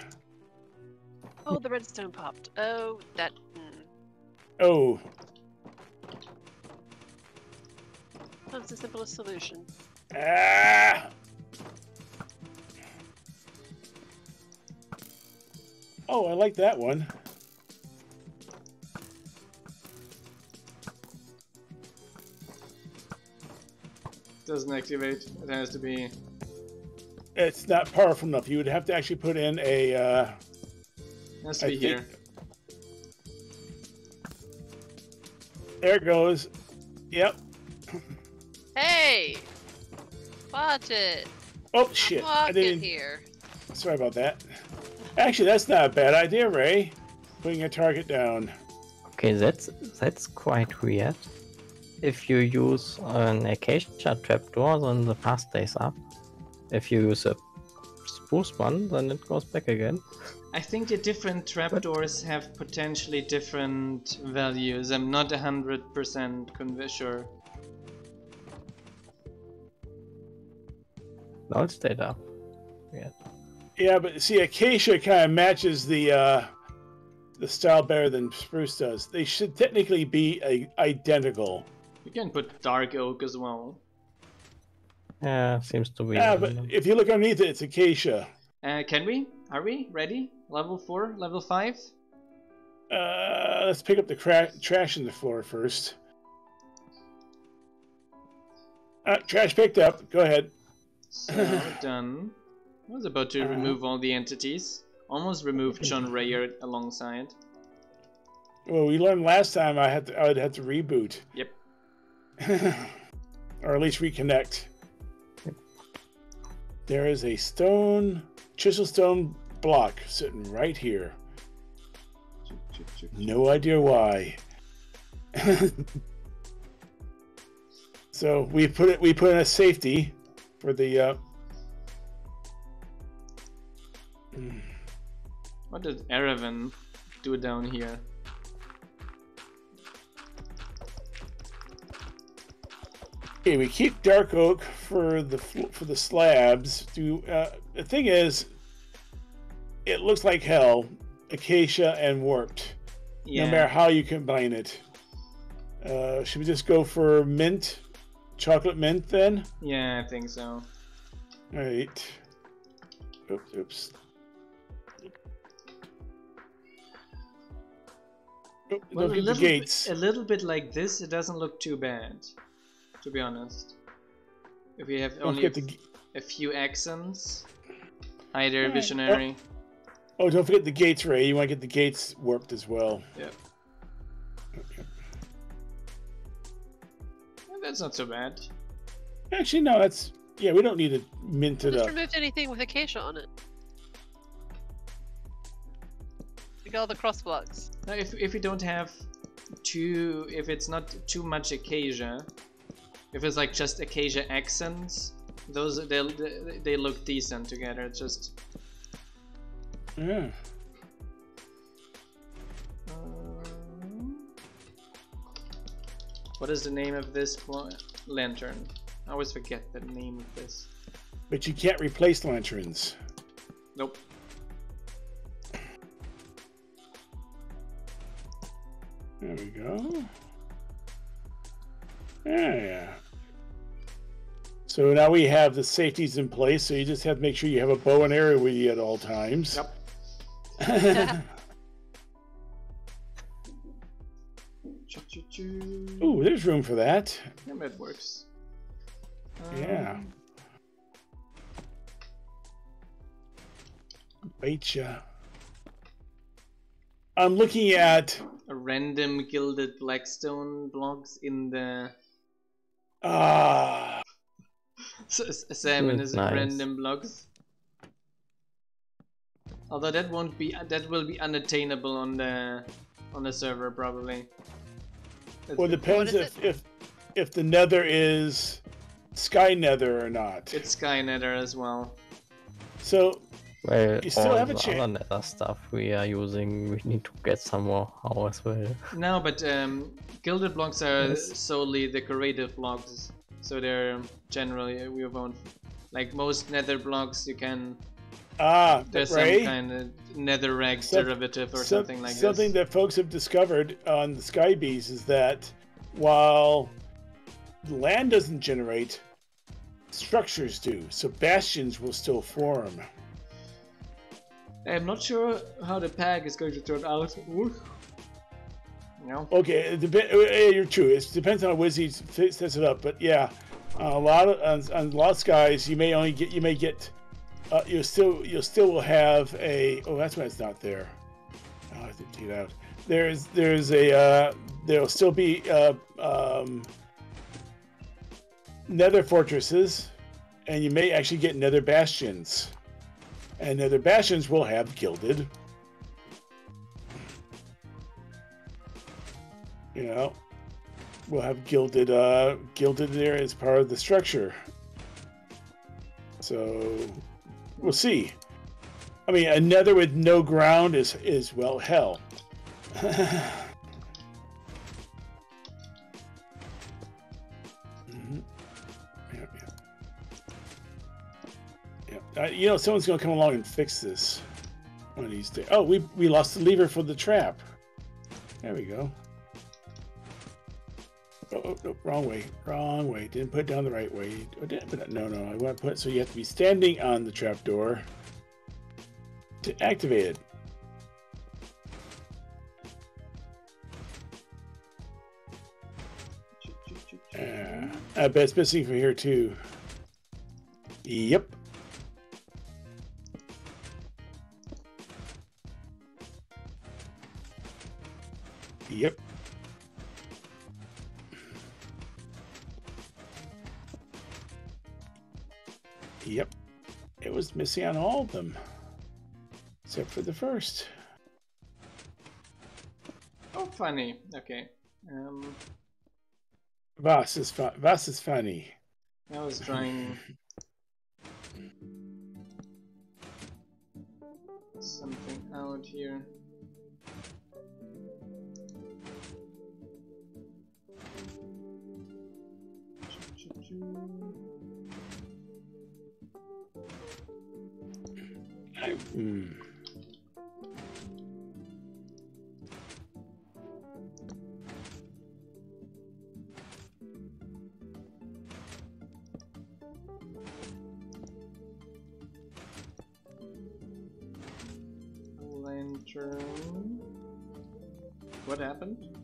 Oh, the redstone popped. Oh, that. Mm. Oh, That's the simplest solution. ah! Oh, I like that one. Doesn't activate. It has to be. It's not powerful enough. You would have to actually put in a. Uh, Has to I be think- here. there it goes. Yep. Hey! Watch it! Oh shit! I'm I didn't. here. Sorry about that. Actually, that's not a bad idea, Ray. Putting a target down. Okay, that's that's quite weird. If you use an acacia trapdoor, then the path stays up. If you use a spruce one, then it goes back again. I think the different trapdoors have potentially different values. I'm not 100% conv- sure. Now it stayed up. Yeah, but see, acacia kind of matches the uh, the style better than spruce does. They should technically be a, identical. You can put dark oak as well. Yeah, seems to be. Yeah, but if you look underneath it, it's acacia. Uh, can we? Are we ready? Level 4? Level 5? Uh, let's pick up the cra- trash in the floor first. Uh, trash picked up. Go ahead. So, done. I was about to Uh-huh. remove all the entities. Almost removed John Rayer alongside. Well, we learned last time I had to, I would have to reboot, Yep. or at least reconnect. There is a stone, chisel stone block sitting right here. No idea why. so we put it. We put in a safety for the. Uh, What did Erevan do down here? Okay, we keep dark oak for the for the slabs. Do uh, the thing is, it looks like hell, acacia and warped. Yeah. No matter how you combine it. Uh, should we just go for mint, chocolate mint then? Yeah, I think so. All right. Oops, oops. Oh, Well, a little. Bit, a little bit like this, it doesn't look too bad, to be honest. If you have Don't only a, get the. f- g- a few accents. Hi there, Alright, visionary. Oh, don't forget the gates, Ray. You want to get the gates warped as well. Yep. Well, That's not so bad. Actually, no. That's yeah. We don't need to mint it Just up. removed anything with acacia on it. We got all the cross blocks. Now, if if we don't have too, if it's not too much acacia, if it's like just acacia accents, those they they, look decent together. It's just. Yeah. Um, what is the name of this lantern? I always forget the name of this. But you can't replace lanterns. Nope. There we go. Yeah, yeah. So now we have the safeties in place, so you just have to make sure you have a bow and arrow with you at all times. Yep. Ooh, there's room for that. Yeah, that works. Yeah. Um, Wait, ya. I'm looking at a random gilded blackstone blocks in the ah S- S- salmon is nice. random blocks. Although that won't be that will be unattainable on the on the server probably. It's, well it depends What is if, if if the nether is sky nether or not. it's Sky Nether as well. So Well, You still all have a the chan- other nether stuff we are using, we need to get some more how as well. No, but um, gilded blocks are Yes. solely decorative blocks, so they're generally we won't like most nether blocks. You can ah there's Ray, some kind of netherrack Some- derivative or some- something like that. something this. that folks have discovered on the sky bees is that while land doesn't generate, structures do. So bastions will still form. I'm not sure how the pack is going to turn out. No. Okay, it dep- uh, you're true. It depends on how Wizzy sets it up, but yeah, a lot of on, on a lot skies you may only get you may get uh, you still you'll still will have a oh that's why it's not there. Oh, I have take it out. There's there's a uh, there'll still be uh, um, nether fortresses, and you may actually get nether bastions, and nether bastions will have gilded. You know, we'll have gilded uh, gilded there as part of the structure. So we'll see. I mean, another with no ground is is well hell. you know, someone's gonna come along and fix this one of these days. Oh, we we lost the lever for the trap. There we go. Oh, oh, no, wrong way, wrong way. Didn't put down the right way. Oh, didn't put it, no, no. I want to put so you have to be standing on the trap door to activate it. Uh, I bet it's missing from here too. Yep. Yep. Yep. It was missing on all of them. Except for the first. Oh, funny. Okay. Um, Voss is, fu- is funny. I was trying something out here. I, hmm. Lantern. What happened?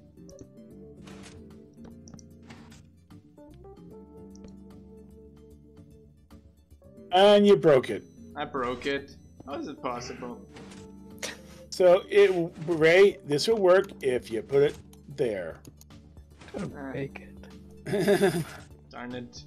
And you broke it. I broke it. How is it possible? So it Ray, this will work if you put it there. Ah, Make it. darn it.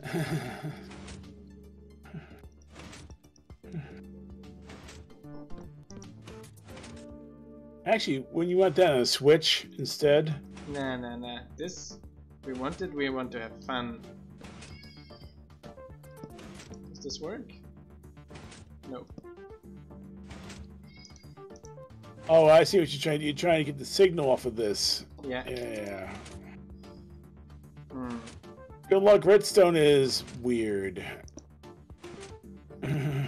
Actually, when you want that on a switch instead, Nah, nah, nah. This we wanted. We want to have fun. Does this work? Nope. oh, I see what you're trying to. You're trying to get the signal off of this. Yeah. Yeah. Hmm. Good luck. Redstone is weird.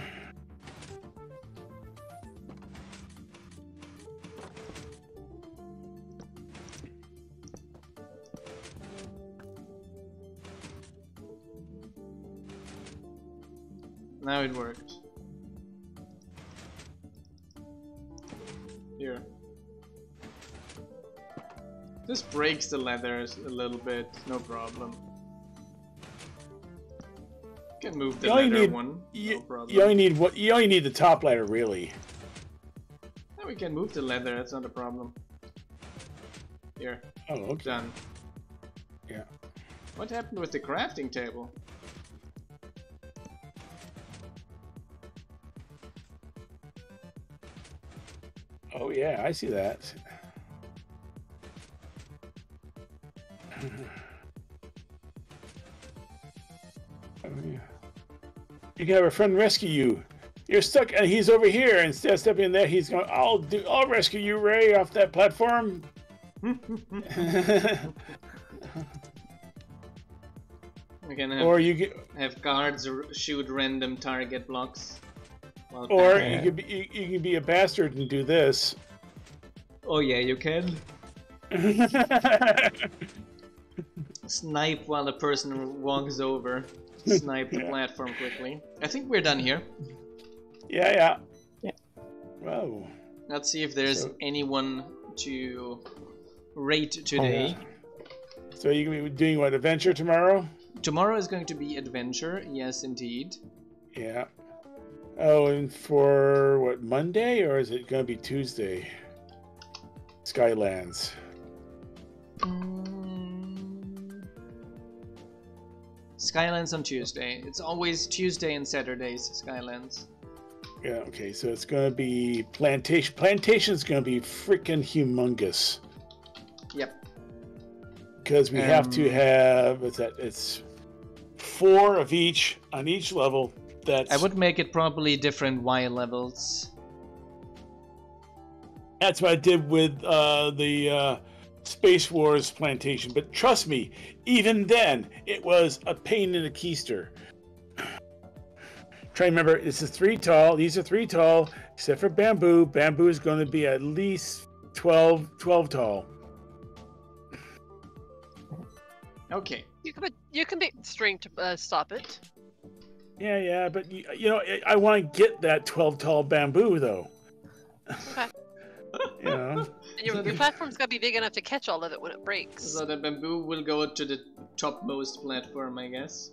Now it worked. Here. This breaks the leathers a little bit, no problem. Can move the You only leather need- one, no you, problem. you only need what? You only need the top ladder, really. Yeah, we can move the leather, that's not a problem. Here, Oh, okay. done. Yeah. What happened with the crafting table? Yeah, I see that. You can have a friend rescue you. You're stuck, and he's over here. Instead of stepping in there, he's going. I'll do. I'll rescue you, Ray, off that platform. We can have, or you get, have guards r- shoot random target blocks. while or you could be. You, you can be a bastard and do this. Oh yeah, you can. Snipe while the person walks over. Snipe the Yeah. platform quickly. I think we're done here. yeah, yeah. Yeah. Whoa. Let's see if there's So- anyone to rate today. Oh, so you're gonna be doing what adventure tomorrow? Tomorrow is going to be adventure. Yes, indeed. Yeah. Oh, and for what Monday or is it gonna be Tuesday? Skylands. Mm. Skylands on Tuesday. It's always Tuesday and Saturdays. Skylands. Yeah. Okay. So it's gonna be plantation. Plantation's gonna be freaking humongous Yep. because we have to Um, have. What's that? It's four of each on each level. That's I would make it probably different Y levels. That's what I did with uh, the uh, Space Wars plantation. But trust me, even then, it was a pain in the keister. Try to remember, this is three tall. These are three tall, except for bamboo. Bamboo is going to be at least 12, 12 tall. Okay. You can put, you can make string to uh, stop it. Yeah, yeah, but you, you know, I, I want to get that 12 tall bamboo, though. Okay. You know, And your, your platform's got to be big enough to catch all of it when it breaks. So the bamboo will go to the topmost platform, I guess.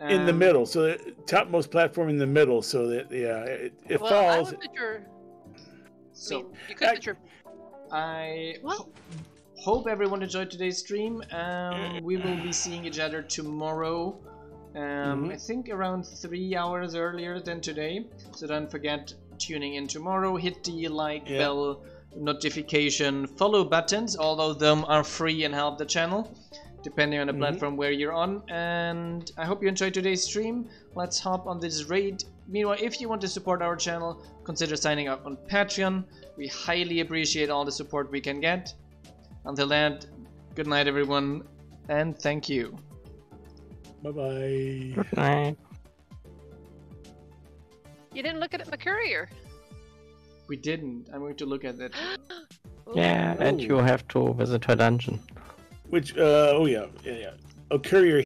in the Um, middle, so the topmost platform in the middle, so that yeah, it, it well, I falls. would put your. I mean, you could I- put your. I What? ho- hope everyone enjoyed today's stream. Um, we will be seeing each other tomorrow. Um, Mhm. I think around three hours earlier than today. So don't forget tuning in tomorrow. Hit the like Yeah. bell notification follow buttons. All of them are free and help the channel, depending on the Mhm. platform where you're on. And I hope you enjoyed today's stream. Let's hop on this raid. Meanwhile, if you want to support our channel, consider signing up on Patreon. We highly appreciate all the support we can get. Until then, good night, everyone, and thank you. Bye bye. Good night. You didn't look at my courier. We didn't. I'm going to look at it. Yeah, and you have to visit her dungeon. Which, uh, oh yeah, yeah, yeah. A courier